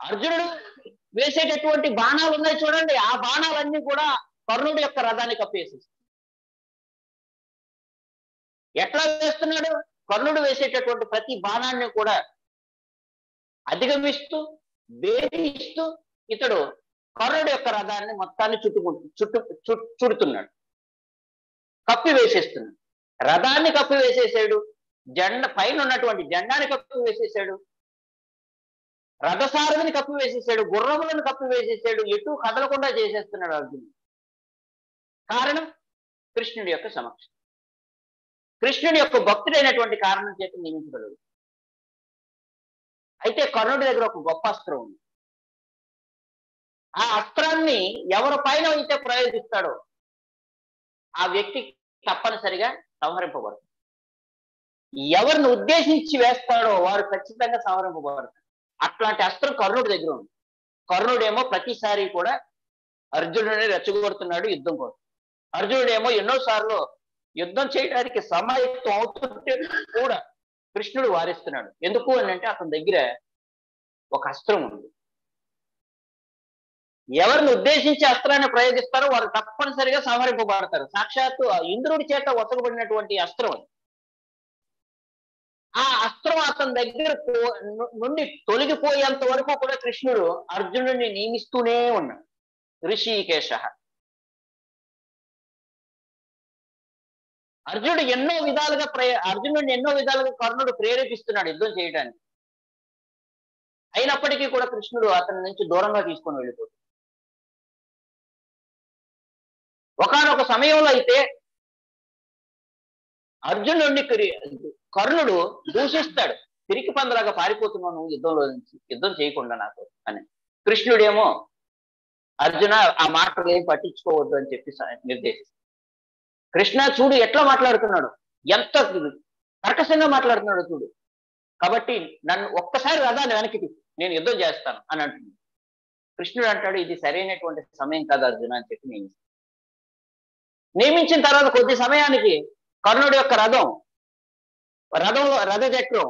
అర్జునుడు వేసేటటువంటి బాణాలు ఉన్నాయి చూడండి. ఆ బాణాలన్నీ కూడా కర్ణుడు యొక్క రథాన్ని కప్పేసేస్తుంది ఎట్లా వేస్తున్నాడు? కర్ణుడు వేసేటటువంటి ప్రతి బాణాన్ని కూడా అధిగమిస్తూ వేధిస్తూ ఇతడు కర్ణుడి యొక్క రథాన్ని మొత్తాన్ని చుట్టుకుంటు చుట్టు చుడుతున్నాడు. కప్పి వేసేస్తున్నాడు. రథాన్ని కప్పి వేసేసాడు. జెండ పైన ఉన్నటువంటి జెండాని కప్పి వేసేసాడు. రథసారథిని కప్పి వేసేసాడు. గుర్రములను కప్పి వేసేసాడు. ఎటు కదలకుండా చేసేస్తున్నాడు అర్జునుడు. కారణం? కృష్ణుడి యొక్క సమక్షం కృష్ణుడి యొక్క భక్తుడైనటువంటి కారణం చేత నియమించగలడు అయితే కర్ణుడి దగ్గర ఒక గొప్ప అస్త్రం ఉంది. ఆ అస్త్రాన్ని ఎవరి పైన అయితే ప్రయోగిస్తాడో ఆ వ్యక్తి తప్పనిసరిగా సంహరింపబడతాడు. ఎవరిని ఉద్దేశించి వేస్తాడో వారు ఖచ్చితంగా సంహరింపబడతారు. అట్లాంటి అస్త్రం కర్ణుడి దగ్గర ఉంది. కర్ణుడేమో ప్రతిసారి కూడా అర్జునుడిని రెచ్చగొడుతున్నాడు యుద్ధం కోసం. అర్జునుడేమో ఎన్నో సార్లు యుద్ధం చేయడానికి సమాయత్తం అవుతుంటే కూడా కృష్ణుడు వారిస్తున్నాడు. ఎందుకు అని అంటే అతని దగ్గర ఒక అస్త్రం ఉంది. ఎవరిని ఉద్దేశించి అస్త్రాన్ని ప్రయోగిస్తారో వారు తప్పనిసరిగా సంహరింపబడతారు. సాక్షాత్తు ఇంద్రుడి చేత ఒసగబడినటువంటి అస్త్రం అది. ఆ అస్త్రం అతని దగ్గర నుండి తొలగిపోయేంత వరకు కూడా కృష్ణుడు అర్జునుడిని నియమిస్తూనే ఉన్నాడు. ఋషికేశ. అర్జునుడు ఎన్నో విధాలుగా ప్రే అర్జునుడిని ఎన్నో విధాలుగా కర్ణుడు ప్రేరేపిస్తున్నాడు యుద్ధం చేయడానికి అయినప్పటికీ కూడా కృష్ణుడు అతని నుంచి దూరంగా తీసుకొని వెళ్ళిపోతుంది ఒకనొక సమయంలో అయితే అర్జునుడిని కర్ణుడు దూషిస్తాడు. తిరిగి పందలాగా పారిపోతున్నావు నువ్వు యుద్ధంలో నుంచి యుద్ధం చేయకుండా నాకు అని. కృష్ణుడేమో అర్జున ఆ మాటలు ఏం పట్టించుకోవద్దు అని చెప్పి నిర్దేశిస్తాడు. కృష్ణ చూడు ఎట్లా మాట్లాడుతున్నాడు? ఎంత కర్కశంగా మాట్లాడుతున్నాడు చూడు. కాబట్టి నన్ను ఒక్కసారి రథాన్ని వెనక్కి నేను యుద్ధం చేస్తాను అని అంటున్నాడు కృష్ణుడు అంటాడు ఇది సరైనటువంటి సమయం కాదు అర్జున అని చెప్పి నియమిస్తాడు నియమించిన తర్వాత కొద్ది సమయానికి కర్ణుడి యొక్క రథం రథంలో రథ చక్రం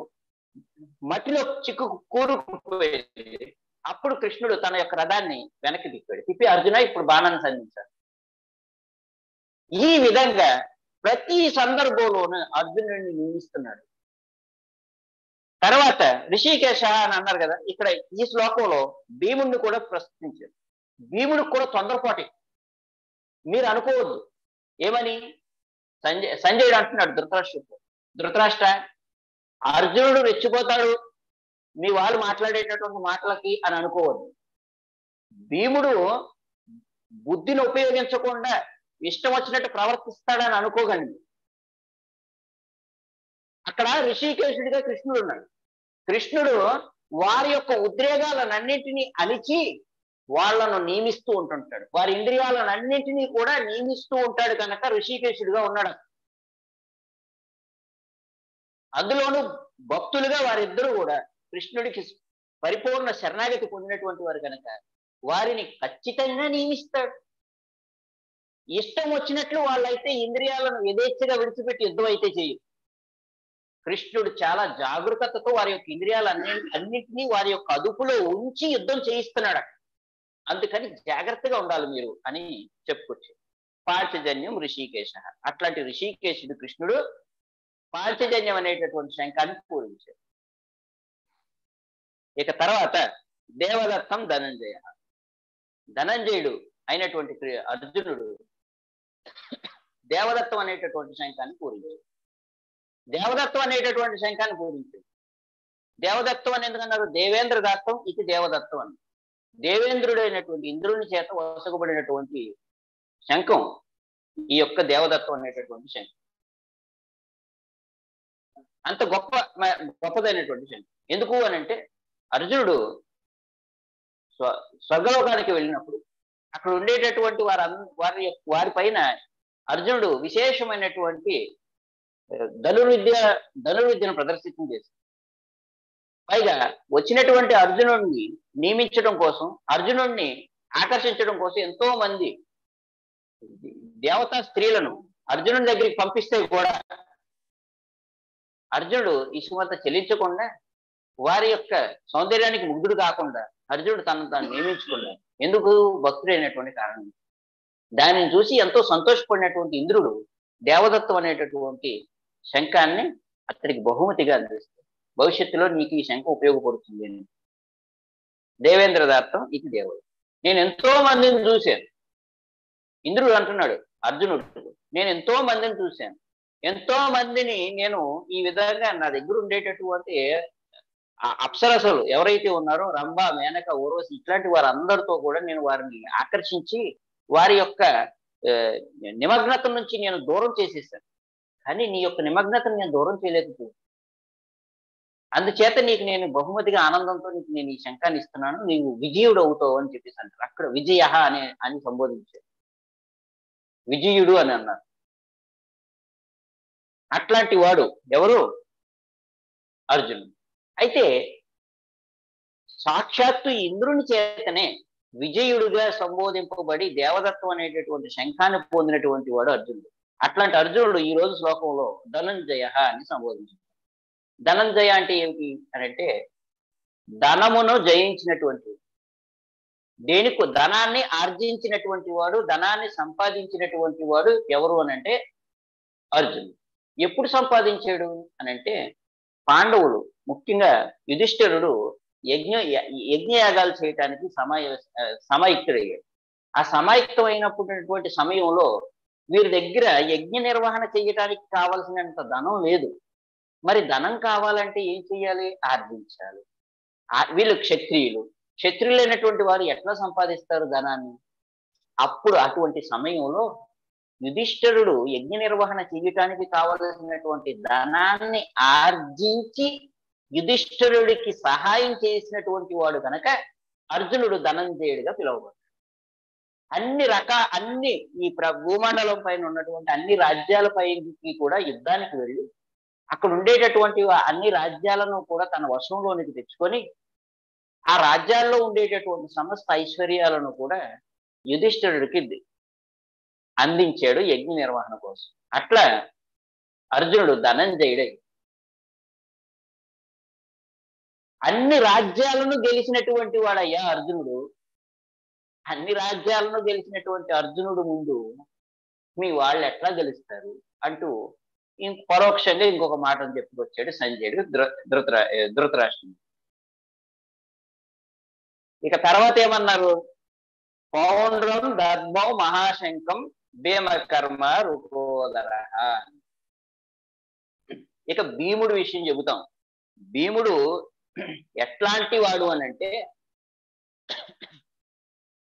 మట్టిలో చిక్కు కూరుకుపోయింది అప్పుడు కృష్ణుడు తన యొక్క రథాన్ని వెనక్కి తిప్పాడు తిప్పి అర్జున ఇప్పుడు బాణాన్ని సంధించాడు ఈ విధంగా ప్రతి సందర్భంలోనూ అర్జునుడిని నియమిస్తున్నాడు. తర్వాత రిషికేశ అని అన్నారు కదా ఇక్కడ ఈ శ్లోకంలో భీముడిని కూడా ప్రశ్నించారు. భీముడికి కూడా తొందరపాటి. మీరు అనుకోవద్దు. ఏమని? సంజయ్ సంజయుడు అంటున్నాడు ధృతరాష్ట్రుడు ధృతరాష్ట్ర అర్జునుడు రెచ్చిపోతాడు. మీ వాళ్ళు మాట్లాడేటటువంటి మాటలకి అని అనుకోవద్దు. భీముడు బుద్ధిని ఉపయోగించకుండా ఇష్టం వచ్చినట్టు ప్రవర్తిస్తాడని అనుకోగండి అక్కడ ఋషికేశుడిగా కృష్ణుడు ఉన్నాడు. కృష్ణుడు వారి యొక్క ఉద్రేగాలన్నింటినీ అలిచి వాళ్ళను నియమిస్తూ ఉంటుంటాడు. వారి ఇంద్రియాలన్నింటినీ కూడా నియమిస్తూ ఉంటాడు కనుక ఋషికేశుడిగా ఉన్నాడు. అందులోనూ భక్తులుగా వారిద్దరూ కూడా కృష్ణుడికి పరిపూర్ణ శరణాగతి పొందినటువంటి వారు కనుక వారిని ఖచ్చితంగా నియమిస్తాడు. ఇష్టం వచ్చినట్లు వాళ్ళైతే ఇంద్రియాలను యథేచ్ఛగా విడిచిపెట్టి యుద్ధం అయితే చేయు కృష్ణుడు చాలా జాగ్రత్తతో వారి యొక్క ఇంద్రియాలు అన్నింటినీ వారి యొక్క అదుపులో ఉంచి యుద్ధం చేయిస్తున్నాడు అందుకని జాగ్రత్తగా ఉండాలి మీరు అని చెప్పుకోవచ్చు పాంచజన్యం ఋషికేశ. అట్లాంటి ఋషికేశుడు కృష్ణుడు పాంచజన్యం అనేటటువంటి శంఖాన్ని పూరించాడు. ఇక తర్వాత దేవదత్తం ధనంజయ. ధనంజయుడు అయినటువంటి అర్జునుడు దేవదత్వం అనేటటువంటి శంఖాన్ని పూరించాడు దేవదత్వం అనేటటువంటి శంఖాన్ని పూరించాడు దేవదత్వం అని ఎందుకన్నారు దేవేంద్ర దత్తం ఇది దేవదత్వం అని. దేవేంద్రుడైనటువంటి ఇంద్రుని చేత వసగబడినటువంటి శంఖం ఈ యొక్క దేవదత్వం అనేటటువంటి శంఖం. అంత గొప్ప గొప్పదైనటువంటి శంఖం. ఎందుకు అని అంటే అర్జునుడు స్వ స్వర్గలోకానికి వెళ్ళినప్పుడు అక్కడ ఉండేటటువంటి వారి వారి వారి పైన అర్జునుడు విశేషమైనటువంటి ధనుర్విద్య ధనుర్విద్యను ప్రదర్శితం చేశాడు. పైగా వచ్చినటువంటి అర్జునుడిని నియమించడం కోసం అర్జునుడిని ఆకర్షించడం కోసం ఎంతో మంది దేవతా స్త్రీలను అర్జునుడి దగ్గరికి పంపిస్తే కూడా అర్జునుడు ఇసుమంత చెల్లించకుండా వారి యొక్క సౌందర్యానికి ముగ్ధుడు కాకుండా అర్జునుడు తనను తాను నియమించుకున్నాడు ఎందుకు భక్తుడైనటువంటి కారణం? దానిని చూసి ఎంతో సంతోషపడినటువంటి ఇంద్రుడు దేవదత్వం అనేటటువంటి శంఖాన్ని అతడికి బహుమతిగా అందిస్తాడు. భవిష్యత్తులో నీకు ఈ శంఖ ఉపయోగపడుతుంది అని. దేవేంద్ర దత్తం ఇది దేవుడు నేను ఎంతో మందిని చూశాను. ఇంద్రుడు అంటున్నాడు అర్జునుడు నేను ఎంతో మందిని చూశాను. ఎంతో మందిని నేను ఈ విధంగా నా దగ్గర ఉండేటటువంటి ఆ అప్సరసలు ఎవరైతే ఉన్నారో రంభ మేనక ఊర్వశి ఇట్లాంటి వారందరితో కూడా నేను వారిని ఆకర్షించి వారి యొక్క నిమగ్నత నుంచి నేను దూరం చేసేసాను. కానీ నీ యొక్క నిమగ్నతను నేను దూరం చేయలేకపోయాను. అందుచేత నీకు నేను బహుమతిగా ఆనందంతో నీకు నేను ఈ శంఖాన్ని ఇస్తున్నాను నీవు విజయుడు అవుతావు అని చెప్పేసి అంటారు. అక్కడ విజయ అనే అని సంబోధించారు. విజయుడు అని అన్నారు. అట్లాంటి వాడు ఎవరు? అర్జునుడు. అయితే సాక్షాత్తు ఇంద్రుని చేతనే విజయుడుగా సంబోధింపబడి దేవదత్వం అనేటటువంటి శంఖాన్ని పొందినటువంటి వాడు అర్జునుడు. అట్లాంటి అర్జునుడు ఈ రోజు శ్లోకంలో ధనంజయ అని సంబోధించాడు. ధనంజయ అంటే ఏమిటి అని అంటే ధనమును జయించినటువంటి దేనికి ధనాన్ని ఆర్జించినటువంటి వాడు ధనాన్ని సంపాదించినటువంటి వాడు ఎవరు అనంటే అర్జునుడు. ఎప్పుడు సంపాదించాడు అనంటే పాండవులు. ముఖ్యంగా యుధిష్ఠిరుడు యజ్ఞ యజ్ఞయాగాలు చేయటానికి సమయ సమాయుక్తుడయ్యాడు. ఆ సమాయుక్తం అయినటువంటి సమయంలో వీరి దగ్గర యజ్ఞ నిర్వహణ చేయటానికి కావలసినంత ధనం లేదు. మరి ధనం కావాలంటే ఏం చెయ్యాలి ఆర్జించాలి. వీళ్ళు క్షత్రియులు. క్షత్రియులైనటువంటి వారు ఎట్లా సంపాదిస్తారు ధనాన్ని? అప్పుడు అటువంటి సమయంలో యుధిష్ఠరుడు యజ్ఞ నిర్వహణ చేయటానికి కావలసినటువంటి ధనాన్ని ఆర్జించి యుధిష్ఠరుడికి సహాయం చేసినటువంటి వాడు కనుక అర్జునుడు ధనంజయుడిగా పిలువబడ్డాడు. అన్ని రకా అన్ని ఈ ప్ర భూమండలం పైన ఉన్నటువంటి అన్ని రాజ్యాల పైకి కూడా యుద్ధానికి వెళ్ళి అక్కడ ఉండేటటువంటి అన్ని రాజ్యాలను కూడా తన వశంలోనికి తెచ్చుకొని ఆ రాజ్యాల్లో ఉండేటటువంటి సమస్త ఐశ్వర్యాలను కూడా యుధిష్ఠిరుడికి అందించాడు యజ్ఞ నిర్వహణ కోసం. అట్లా అర్జునుడు ధనంజయుడై అన్ని రాజ్యాలను గెలిచినటువంటి వాడయ్యా అర్జునుడు. అన్ని రాజ్యాలను గెలిచినటువంటి అర్జునుడు ముందు మీ వాళ్ళు ఎట్లా గెలుస్తారు? అంటూ ఇంక పరోక్షంగా ఇంకొక మాటను చెప్పుకొచ్చాడు సంజయుడు ధృతరా ధృతరాష్ట్రుడు. ఇక తర్వాత ఏమన్నారు? పౌండ్రం దర్భం మహాశంకం భీమకర్మ రుకోదర. ఇక భీముడు విషయం చెబుతాం. భీముడు ఎట్లాంటి వాడు అని అంటే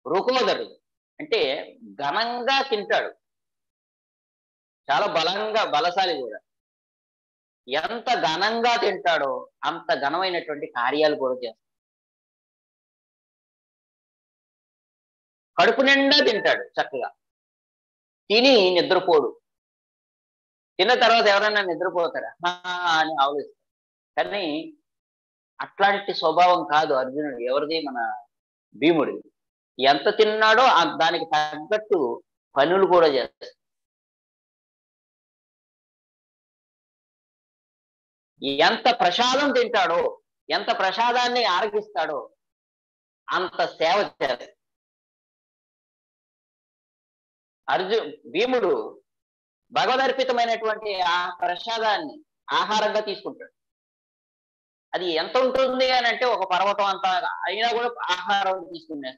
రుకోదరుడు అంటే ఘనంగా తింటాడు. చాలా బలంగా బలశాలి కూడా. ఎంత ఘనంగా తింటాడో అంత ఘనమైనటువంటి కార్యాలు కూడా చేస్తాడు. కడుపు నిండా తింటాడు చక్కగా. తిని నిద్రపోడు. తిన్న తర్వాత ఎవరైనా నిద్రపోతారా? అని ఆలోచిస్తారు కానీ అట్లాంటి స్వభావం కాదు అర్జునుడు. ఎవరిది? మన భీముడి ఎంత తిన్నాడో దానికి తగ్గట్టు పనులు కూడా చేస్తాడు. ఎంత ప్రసాదం తింటాడో ఎంత ప్రసాదాన్ని ఆరగిస్తాడో అంత సేవ చేస్తాడు. అర్జున్ భీముడు భగవదర్పితమైనటువంటి ఆ ప్రసాదాన్ని ఆహారంగా తీసుకుంటాడు. అది ఎంత ఉంటుంది అని అంటే ఒక పర్వతం అంత అయినా కూడా ఆహారం తీసుకునే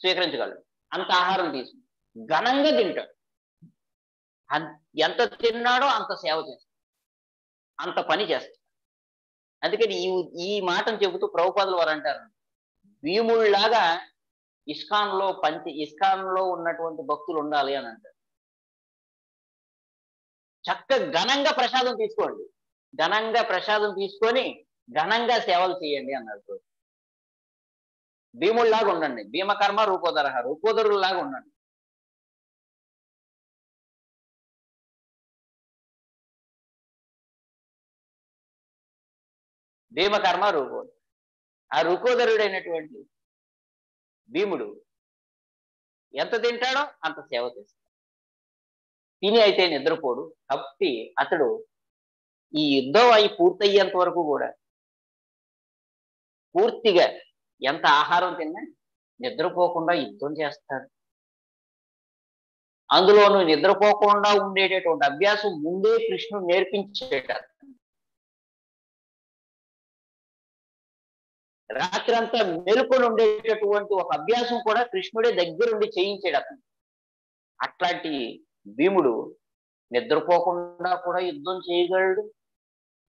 స్వీకరించగలడు. అంత ఆహారం తీసుకుని ఘనంగా తింటాడు. ఎంత తిన్నాడో అంత సేవ చేస్తాడు. అంత పని చేస్తాడు. అందుకని ఈ ఈ మాటను చెబుతూ ప్రభుపాదులు వారు అంటారు. భీముళ్ళాగా ఇస్కాన్లో పంచి ఇస్కాన్లో ఉన్నటువంటి భక్తులు ఉండాలి అని అంటారు. చక్క ఘనంగా ప్రసాదం తీసుకోండి. ఘనంగా ప్రసాదం తీసుకొని ఘనంగా సేవలు చేయండి అన్నారు భీముళ్ళాగా ఉండండి. భీమకర్మ రూపోదర రూపోదరులాగా ఉండండి. భీమకర్మ రూపోదరు ఆ రుకోదరుడైనటువంటి భీముడు ఎంత తింటాడో అంత సేవ చేస్తాడు. తిని అయితే నిద్రపోడు. కాబట్టి అతడు ఈ యుద్ధం అయి పూర్తయ్యేంత వరకు కూడా పూర్తిగా ఎంత ఆహారం తిన్నా నిద్రపోకుండా యుద్ధం చేస్తాడు. అందులోను నిద్రపోకుండా ఉండేటటువంటి అభ్యాసం ముందే కృష్ణుడు నేర్పించేట రాత్రంతా మేలుకొని ఉండేటటువంటి ఒక అభ్యాసం కూడా కృష్ణుడే దగ్గరుండి చేయించాడు అతను. అట్లాంటి భీముడు నిద్రపోకుండా కూడా యుద్ధం చేయగలడు.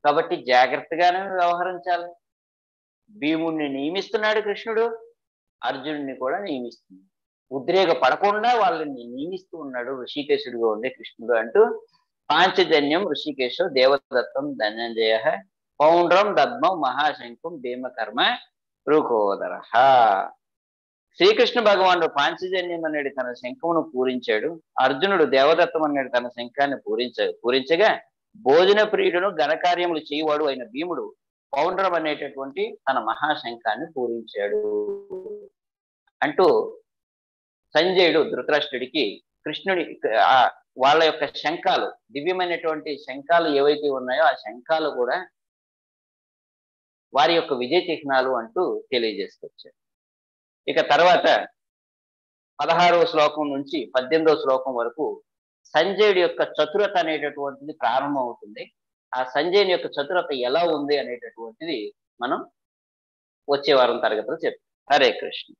కాబట్టి జాగ్రత్తగానే వ్యవహరించాలి. భీముడిని నియమిస్తున్నాడు కృష్ణుడు అర్జునుడిని కూడా నియమిస్తున్నాడు ఉద్రేక పడకుండా వాళ్ళని నియమిస్తూ ఉన్నాడు ఋషికేశుడిగా ఉండే కృష్ణుడు అంటూ పాంచజన్యం ఋషికేశం దేవదత్తం ధనంజయ పౌండ్రం దద్మం మహాశంఖం భీమకర్మ రూకోదర. శ్రీకృష్ణ భగవానుడు పాంచజన్యం అనేది తన శంఖమును పూరించాడు. అర్జునుడు దేవదత్తం అనేది తన శంఖాన్ని పూరించ పూరించగా భోజన ప్రియుడును ఘనకార్యములు చేయవాడు అయిన భీముడు పౌండ్రం అనేటటువంటి తన మహాశంఖాన్ని పూరించాడు. అంటూ సంజయుడు ధృతరాష్ట్రుడికి కృష్ణుడి వాళ్ళ యొక్క శంఖాలు దివ్యమైనటువంటి శంఖాలు ఏవైతే ఉన్నాయో ఆ శంఖాలు కూడా వారి యొక్క విజయ చిహ్నాలు అంటూ తెలియజేసుకొచ్చారు. ఇక తర్వాత పదహారవ శ్లోకం నుంచి పద్దెనిమిదవ శ్లోకం వరకు సంజయుడి యొక్క చతురత అనేటటువంటిది ప్రారంభం అవుతుంది ఆ సంజయ్ని యొక్క చతురత ఎలా ఉంది అనేటటువంటిది మనం వచ్చే వారం తరగతిలో చెప్తాం. హరే కృష్ణ.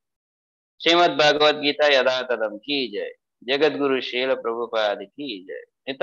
శ్రీమద్ భగవద్గీత యథాతథం. కీ జయ జగద్గురు శీల ప్రభుపాది. కీ జయ